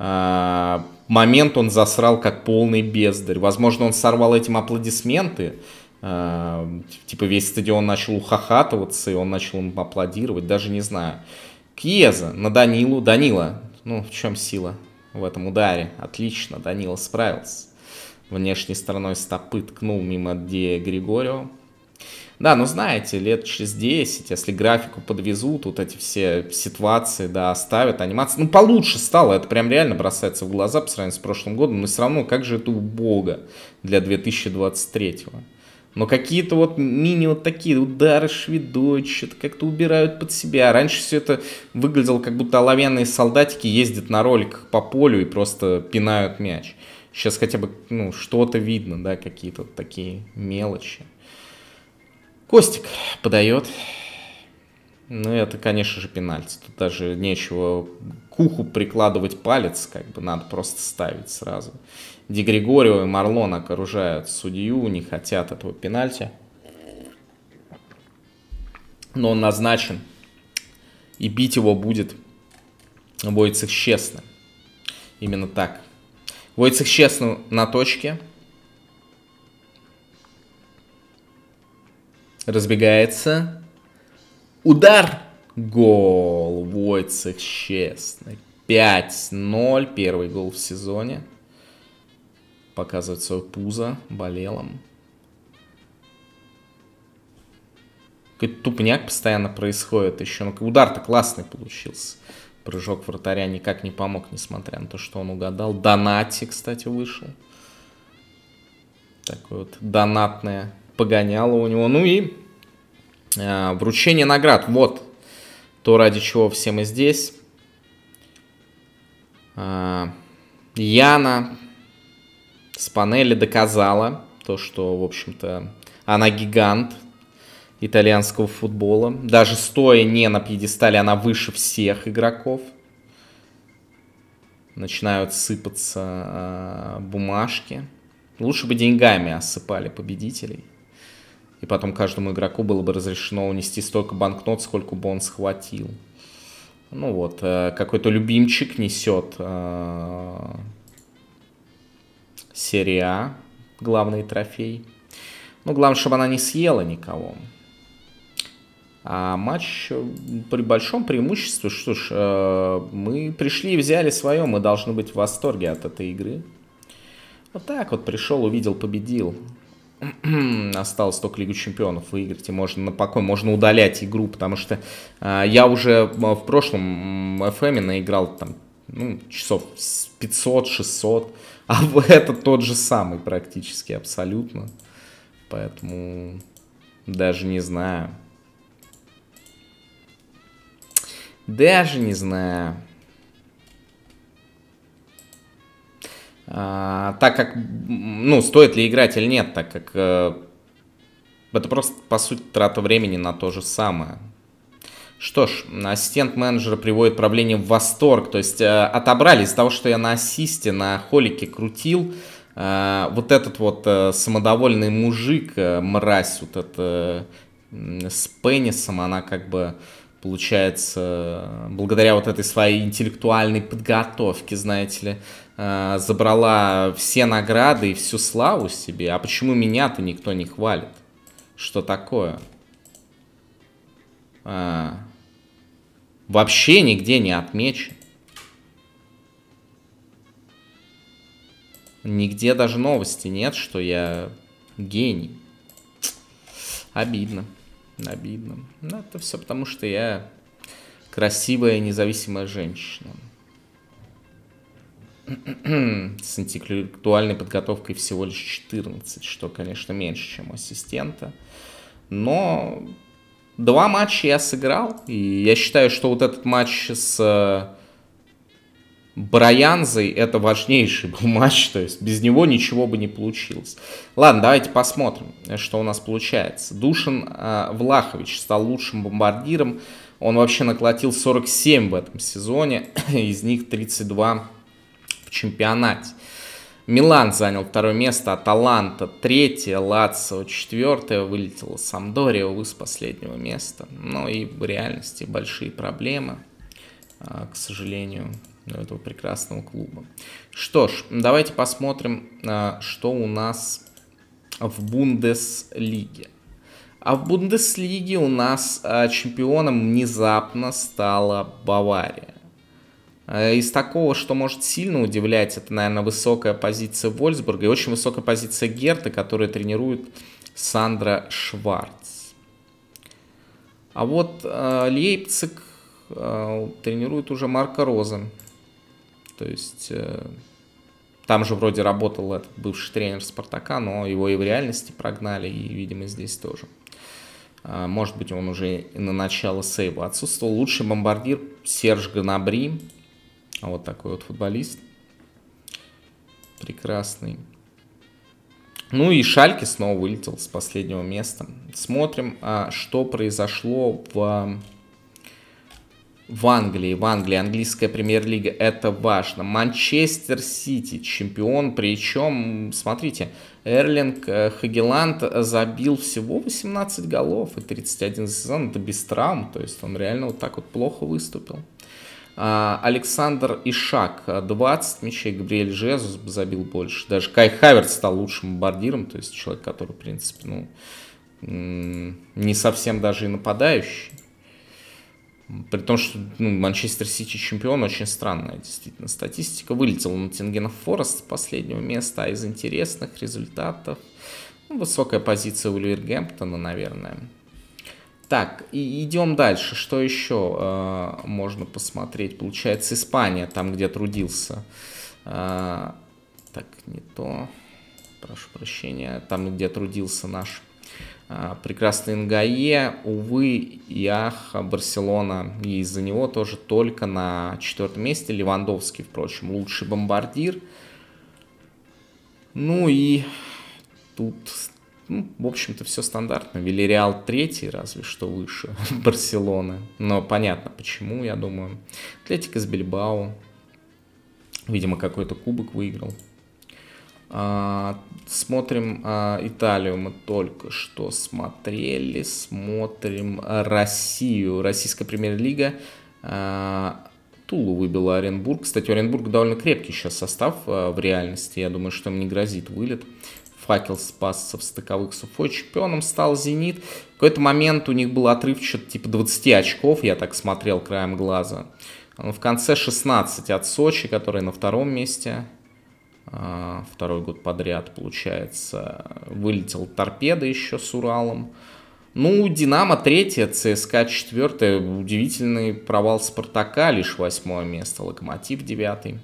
А, момент он засрал как полный бездарь. Возможно, он сорвал этим аплодисменты. А, типа весь стадион начал ухахатываться, и он начал им аплодировать, даже не знаю. Кьеза на Данилу. Данила, ну, в чем сила? в этом ударе. Отлично, Данила справился. Внешней стороной стопы ткнул мимо Ди Григорио. Да, ну знаете, лет через 10, если графику подвезут, вот эти все ситуации, да, оставят, анимация, ну получше стало, это прям реально бросается в глаза по сравнению с прошлым годом, но все равно, как же это убого для 2023 -го. Но какие-то вот мини вот такие удары шведой, что-то как-то убирают под себя. Раньше все это выглядело, как будто оловянные солдатики ездят на роликах по полю и просто пинают мяч. Сейчас хотя бы ну, что-то видно, да, какие-то вот такие мелочи. Костик подает. Ну, это, конечно же, пенальти. Тут даже нечего к уху прикладывать палец, как бы надо просто ставить сразу. Ди Григорио и Марлон окружают судью, не хотят этого пенальти. Но он назначен. И бить его будет Войцех честно. Именно так. Войцех честно на точке. Разбегается. Удар! Гол. Войцех честный. 5-0. Первый гол в сезоне. Показывает свое пузо болелом. Какой-то тупняк постоянно происходит еще. Ну, удар-то классный получился. Прыжок вратаря никак не помог, несмотря на то, что он угадал. Донати, кстати, вышел. Такое вот донатное погоняло у него. Ну и э, вручение наград. Вот то, ради чего все мы здесь. Э, Яна с панели доказала то, что, в общем-то, она гигант итальянского футбола. Даже стоя не на пьедестале, она выше всех игроков. Начинают сыпаться э, бумажки. Лучше бы деньгами осыпали победителей. И потом каждому игроку было бы разрешено унести столько банкнот, сколько бы он схватил. Ну вот, э, какой-то любимчик несет э, серия А, главный трофей. Ну, главное, чтобы она не съела никого. А матч при большом преимуществе, что ж, э, мы пришли и взяли свое, мы должны быть в восторге от этой игры. Вот так вот пришел, увидел, победил. Осталось только Лигу Чемпионов выиграть, и можно на покой, можно удалять игру, потому что э, я уже в прошлом FM наиграл там ну, часов 500-600, а это тот же самый практически абсолютно. Поэтому даже не знаю. Даже не знаю. Так как, ну, стоит ли играть или нет, так как э, это просто, по сути, трата времени на то же самое. Что ж, ассистент менеджера приводит правление в восторг. То есть э, отобрали из-за того, что я на ассисте, на холике крутил, э, вот этот вот э, самодовольный мужик, э, мразь, вот это э, с пенисом, она как бы получается, благодаря вот этой своей интеллектуальной подготовке, знаете ли, э, забрала все награды и всю славу себе. А почему меня-то никто не хвалит? Что такое? А, вообще нигде не отмечен. Нигде даже новости нет, что я гений. Обидно. Обидно. Но это все потому, что я красивая независимая женщина. С интеллектуальной подготовкой всего лишь 14, что, конечно, меньше, чем ассистента. Но Два матча я сыграл, и я считаю, что вот этот матч с э, Браянзой это важнейший был матч, то есть без него ничего бы не получилось. Ладно, давайте посмотрим, что у нас получается. Душин э, Влахович стал лучшим бомбардиром, он вообще наколотил 47 в этом сезоне, из них 32 в чемпионате. Милан занял второе место, Аталанта третье, Лацио четвертое, вылетела Самдория, увы, с последнего места. Но и в реальности большие проблемы, а, к сожалению, этого прекрасного клуба. Что ж, давайте посмотрим, а, что у нас в Бундеслиге. А в Бундеслиге у нас а, чемпионом внезапно стала Бавария. Э, из такого, что может сильно удивлять, это, наверное, высокая позиция Вольсбурга и очень высокая позиция Герта, которая тренирует Сандра Шварц. А вот э, Лейпциг э, тренирует уже Марка Роза. То есть э, там же вроде работал этот бывший тренер Спартака, но его и в реальности прогнали, и, видимо, здесь тоже. Э, может быть, он уже на начало сейва отсутствовал. Лучший бомбардир Серж Ганабри, а вот такой вот футболист. Прекрасный. Ну и Шальки снова вылетел с последнего места. Смотрим, а, что произошло в, в Англии. В Англии английская премьер-лига это важно. Манчестер Сити чемпион. Причем, смотрите, Эрлинг э, Хагеланд забил всего 18 голов и 31 сезон. Это без травм. То есть он реально вот так вот плохо выступил. А, Александр Ишак 20 мячей, Габриэль Жезус забил больше. Даже Кай Хаверт стал лучшим бомбардиром, то есть человек, который, в принципе, ну, не совсем даже и нападающий. При том, что ну, Манчестер Сити чемпион, очень странная действительно статистика. Вылетел на Тингенов Форест с последнего места, а из интересных результатов ну, высокая позиция у Ливергемптона, наверное. Так, и идем дальше. Что еще э, можно посмотреть? Получается, Испания, там, где трудился. Э, так, не то. Прошу прощения. Там, где трудился наш э, прекрасный Нгае. Увы, Ях, Барселона. И из-за него тоже только на четвертом месте. Левандовский, впрочем, лучший бомбардир. Ну и тут ну, в общем-то, все стандартно. Вильяреал третий, разве что выше Барселоны. Но понятно, почему, я думаю. Атлетик из Бильбао. Видимо, какой-то кубок выиграл. А, смотрим а, Италию мы только что смотрели. Смотрим Россию. Российская премьер-лига. А, Тулу выбила Оренбург. Кстати, Оренбург довольно крепкий сейчас состав в реальности. Я думаю, что им не грозит вылет. Факел спасся в стыковых с Уфой. Чемпионом стал «Зенит». В какой-то момент у них был отрыв что-то типа 20 очков, я так смотрел краем глаза. В конце 16 от Сочи, который на втором месте. А, второй год подряд, получается. Вылетел торпеда еще с Уралом. Ну, Динамо третье, ЦСКА четвертое. Удивительный провал Спартака, лишь восьмое место. Локомотив девятый.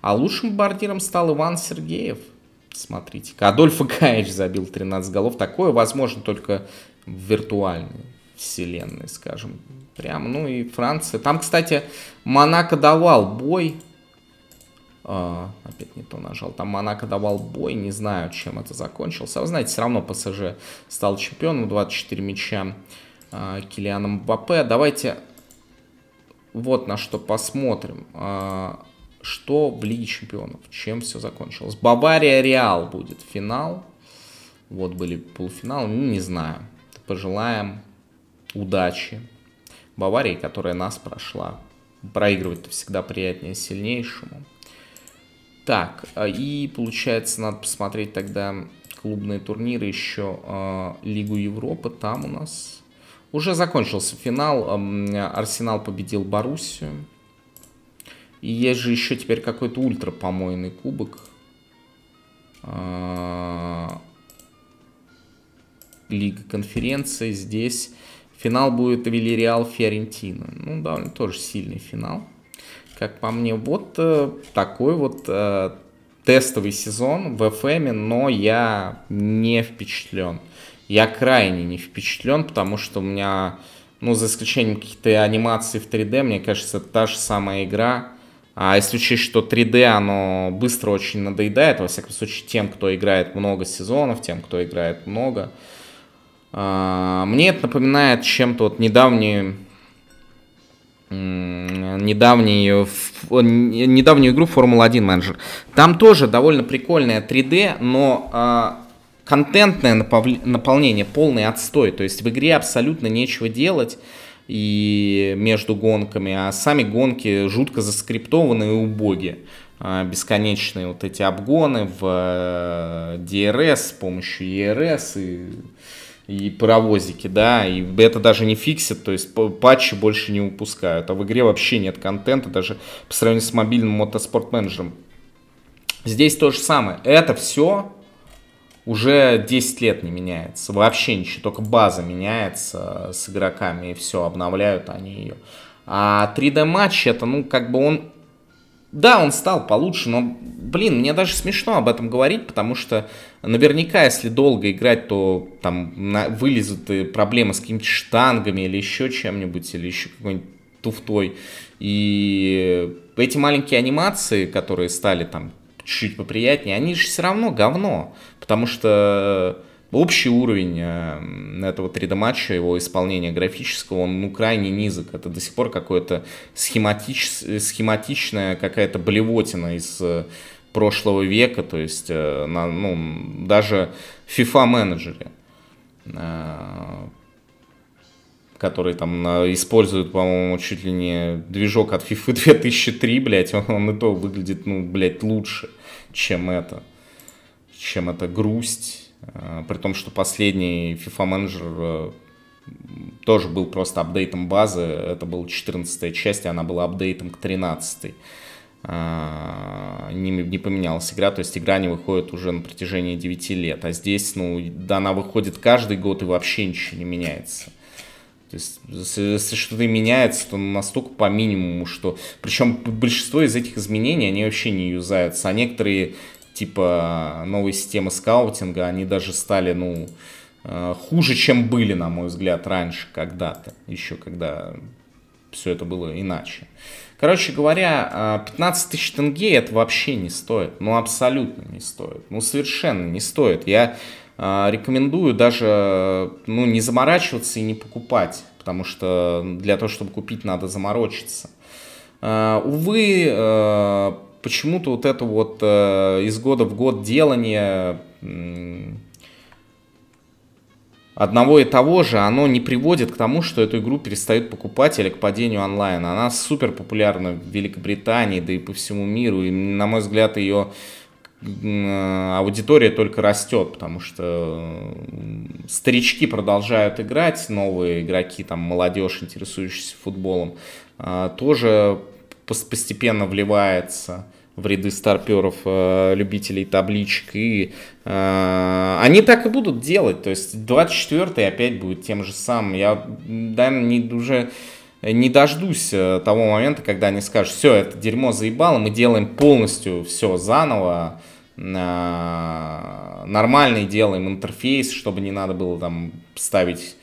А лучшим бомбардиром стал Иван Сергеев – Смотрите. Адольф Гаич забил 13 голов. Такое возможно только в виртуальной вселенной, скажем. Прям, ну и Франция. Там, кстати, Монако давал бой. А, опять не то нажал. Там Монако давал бой. Не знаю, чем это закончилось. А вы знаете, все равно ПСЖ стал чемпионом. 24 мяча а, Килианом Мбаппе. Давайте вот на что посмотрим. А, что в Лиге Чемпионов, чем все закончилось. Бавария Реал будет финал. Вот были полуфиналы, ну не знаю. Пожелаем удачи Баварии, которая нас прошла. Проигрывать-то всегда приятнее сильнейшему. Так, а, и получается, надо посмотреть тогда клубные турниры еще э, Лигу Европы. Там у нас уже закончился финал. Арсенал победил Боруссию. И есть же еще теперь какой-то ультрапомойный кубок. А, Лига конференции. Здесь финал будет Вильяреал Фиорентина. Ну, довольно тоже сильный финал. Как по мне, вот э, такой вот э, тестовый сезон в FM, но я не впечатлен. Я крайне не впечатлен, потому что у меня, ну, за исключением каких-то анимаций в 3D, мне кажется, та же самая игра а если учесть, что 3D, оно быстро очень надоедает, во всяком случае, тем, кто играет много сезонов, тем, кто играет много. А, мне это напоминает чем-то вот недавнюю, недавнюю, недавнюю игру Формула-1 менеджер. Там тоже довольно прикольная 3D, но а, контентное наполнение полный отстой. То есть в игре абсолютно нечего делать и между гонками, а сами гонки жутко заскриптованные и убогие. А, бесконечные вот эти обгоны в DRS э, с помощью ERS и и паровозики, да, и это даже не фиксит, то есть патчи больше не выпускают, а в игре вообще нет контента, даже по сравнению с мобильным мотоспорт менеджером. Здесь то же самое. Это все уже 10 лет не меняется. Вообще ничего, только база меняется с игроками, и все, обновляют они ее. А 3D матч это, ну, как бы он да, он стал получше, но, блин, мне даже смешно об этом говорить, потому что наверняка, если долго играть, то там на, вылезут проблемы с какими-то штангами или еще чем-нибудь, или еще какой-нибудь туфтой. И эти маленькие анимации, которые стали там чуть-чуть поприятнее, они же все равно говно, потому что общий уровень э, этого 3D-матча, его исполнения графического, он ну, крайне низок. Это до сих пор какое-то схематич... схематичная какая-то блевотина из э, прошлого века, то есть э, на, ну, даже FIFA менеджере который там использует, по-моему, чуть ли не движок от FIFA 2003, блядь, он, он и то выглядит, ну, блядь, лучше, чем это, чем это грусть при том, что последний FIFA менеджер э, тоже был просто апдейтом базы. Это была 14 часть, и она была апдейтом к 13. Э, не, не поменялась игра, то есть игра не выходит уже на протяжении 9 лет. А здесь, ну, да, она выходит каждый год и вообще ничего не меняется. То есть, если что-то меняется, то настолько по минимуму, что... Причем большинство из этих изменений, они вообще не юзаются. А некоторые типа новой системы скаутинга, они даже стали, ну, э, хуже, чем были, на мой взгляд, раньше когда-то, еще когда все это было иначе. Короче говоря, 15 э, тысяч тенге это вообще не стоит, ну абсолютно не стоит, ну совершенно не стоит. Я э, рекомендую даже ну, не заморачиваться и не покупать, потому что для того, чтобы купить, надо заморочиться. Увы, почему-то вот это вот э, из года в год делание одного и того же, оно не приводит к тому, что эту игру перестают покупать или к падению онлайна. Она супер популярна в Великобритании, да и по всему миру. И, на мой взгляд, ее э, аудитория только растет, потому что старички продолжают играть, новые игроки, там, молодежь, интересующаяся футболом, э, тоже постепенно вливается в ряды старперов, э, любителей табличек, и э, они так и будут делать, то есть 24-й опять будет тем же самым, я, да, не, уже не дождусь э, того момента, когда они скажут, все, это дерьмо заебало, мы делаем полностью все заново, нормальный делаем интерфейс, чтобы не надо было там ставить э,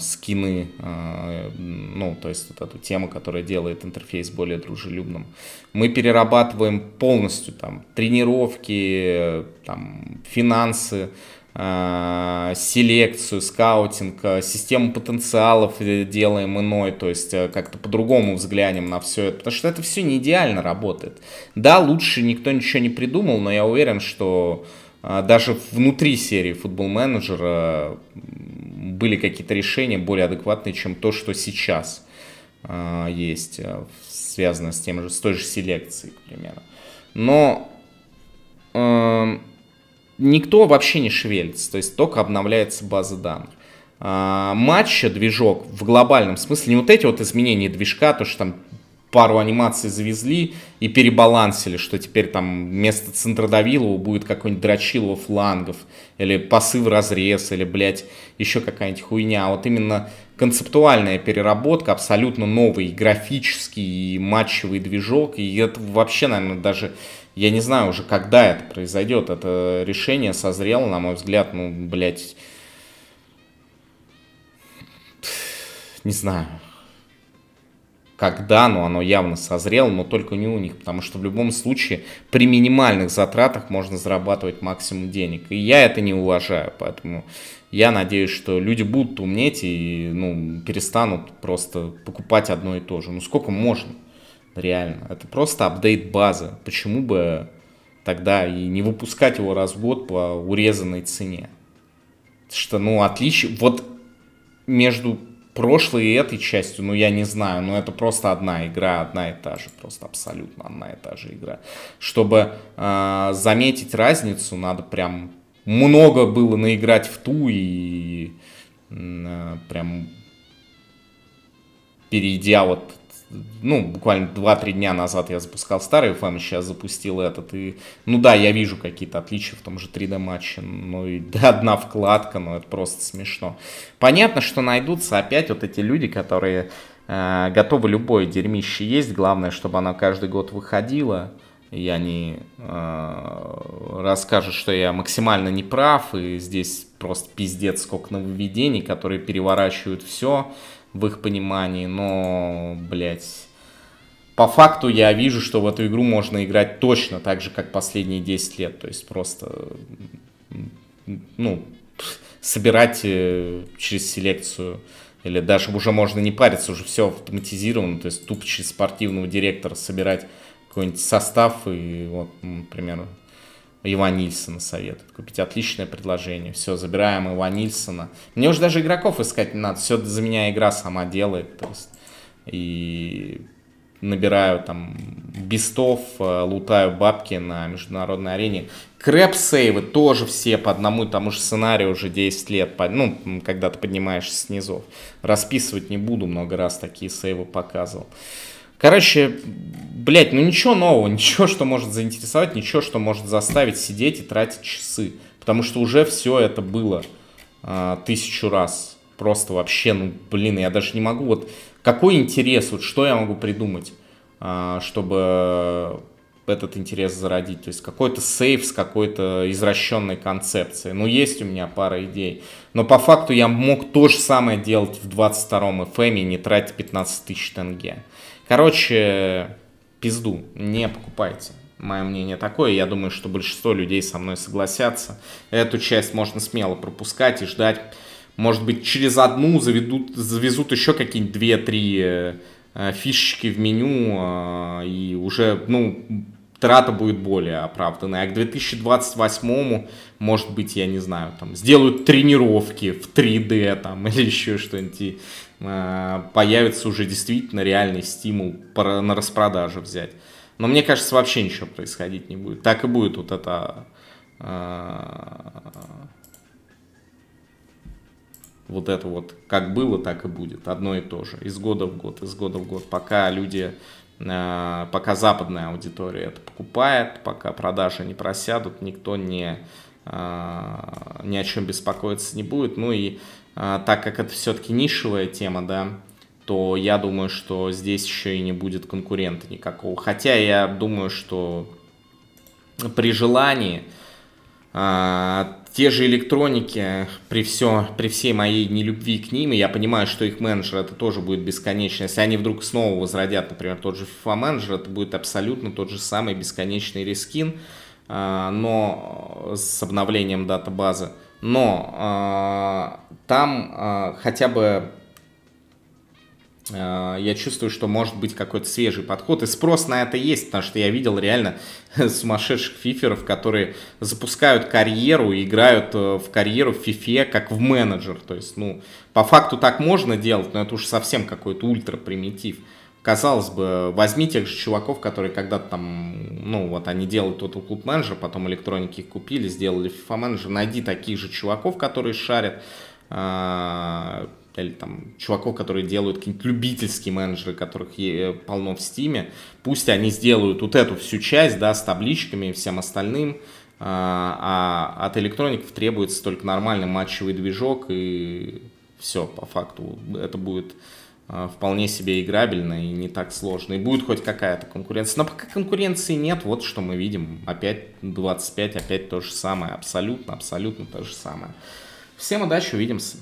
скины, э, ну, то есть вот эту тему, которая делает интерфейс более дружелюбным. Мы перерабатываем полностью там тренировки, там, финансы, э, селекцию, скаутинг, э, систему потенциалов делаем иной, то есть э, как-то по-другому взглянем на все это, потому что это все не идеально работает. Да, лучше никто ничего не придумал, но я уверен, что даже внутри серии Футбол Менеджера были какие-то решения более адекватные, чем то, что сейчас э, есть, э, связано с, тем же, с той же селекцией, к примеру. Но э, никто вообще не шевелится, то есть только обновляется база данных. Матча, движок в глобальном смысле, не вот эти вот изменения движка, то, что там пару анимаций завезли и перебалансили, что теперь там вместо Центродавилова будет какой-нибудь Дрочилова флангов, или пасы в разрез, или, блядь, еще какая-нибудь хуйня. А вот именно концептуальная переработка, абсолютно новый графический и матчевый движок, и это вообще, наверное, даже, я не знаю уже, когда это произойдет, это решение созрело, на мой взгляд, ну, блядь, не знаю, когда, но оно явно созрело, но только не у них, потому что в любом случае при минимальных затратах можно зарабатывать максимум денег. И я это не уважаю, поэтому я надеюсь, что люди будут умнеть и ну, перестанут просто покупать одно и то же. Ну сколько можно? Реально. Это просто апдейт базы. Почему бы тогда и не выпускать его раз в год по урезанной цене? Что, ну, отличие... Вот между прошлой и этой частью, ну, я не знаю, но это просто одна игра, одна и та же, просто абсолютно одна и та же игра. Чтобы э, заметить разницу, надо прям много было наиграть в ту и э, прям перейдя вот ну, буквально 2-3 дня назад я запускал старый FM, сейчас запустил этот, и, ну да, я вижу какие-то отличия в том же 3D матче, ну и да, одна вкладка, но это просто смешно. Понятно, что найдутся опять вот эти люди, которые э, готовы любое дерьмище есть, главное, чтобы оно каждый год выходило, и они э, расскажут, что я максимально неправ, и здесь просто пиздец сколько нововведений, которые переворачивают все в их понимании, но, блядь, по факту я вижу, что в эту игру можно играть точно так же, как последние 10 лет, то есть просто, ну, собирать э, через селекцию. Или даже уже можно не париться, уже все автоматизировано, то есть тупо через спортивного директора собирать какой-нибудь состав и вот, например, Иван Нильсона советует купить. Отличное предложение. Все, забираем Ивана Нильсона. Мне уже даже игроков искать не надо. Все за меня игра сама делает. То и набираю там бистов, э, лутаю бабки на международной арене. Крэп-сейвы тоже все по одному и тому же сценарию уже 10 лет, ну, когда ты поднимаешься с низов. Расписывать не буду, много раз такие сейвы показывал. Короче, блядь, ну ничего нового, ничего, что может заинтересовать, ничего, что может заставить сидеть и тратить часы. Потому что уже все это было а, тысячу раз. Просто вообще, ну, блин, я даже не могу. Вот какой интерес, вот что я могу придумать, а, чтобы этот интерес зародить. То есть какой-то сейф с какой-то извращенной концепцией. Ну, есть у меня пара идей. Но по факту я мог то же самое делать в 22-м FM и не тратить 15 тысяч тенге. Короче, пизду, не покупайте. Мое мнение такое, я думаю, что большинство людей со мной согласятся. Эту часть можно смело пропускать и ждать. Может быть, через одну заведут, завезут еще какие-нибудь 2-3 э, фишечки в меню, э, и уже, ну, трата будет более оправданная. А к 2028, может быть, я не знаю, там, сделают тренировки в 3D там, или еще что-нибудь. Э, появится уже действительно реальный стимул на распродаже взять. Но мне кажется, вообще ничего происходить не будет. Так и будет вот это... Э, вот это вот, как было, так и будет. Одно и то же. Из года в год, из года в год. Пока люди, э, пока западная аудитория это покупает, пока продажи не просядут, никто не, ни о чем беспокоиться не будет. Ну и так как это все-таки нишевая тема, да, то я думаю, что здесь еще и не будет конкурента никакого. Хотя я думаю, что при желании а, те же электроники, при, все, при всей моей нелюбви к ним, и я понимаю, что их менеджер это тоже будет бесконечно. Если они вдруг снова возродят, например, тот же FIFA менеджер, это будет абсолютно тот же самый бесконечный рескин, а, но с обновлением датабазы но э, там э, хотя бы э, я чувствую, что может быть какой-то свежий подход, и спрос на это есть, потому что я видел реально сумасшедших фиферов, которые запускают карьеру играют в карьеру в фифе как в менеджер, то есть, ну, по факту так можно делать, но это уж совсем какой-то ультра примитив. Казалось бы, возьми тех же чуваков, которые когда-то там, ну вот они делают Total Club Manager, потом электроники их купили, сделали FIFA Manager, найди таких же чуваков, которые шарят, э, или там чуваков, которые делают какие-нибудь любительские менеджеры, которых полно в стиме, пусть они сделают вот эту всю часть, да, с табличками и всем остальным, а, а от электроников требуется только нормальный матчевый движок и все, по факту это будет а, вполне себе играбельно и не так сложно. И будет хоть какая-то конкуренция. Но пока конкуренции нет, вот что мы видим. Опять 25, опять то же самое. Абсолютно, абсолютно то же самое. Всем удачи, увидимся.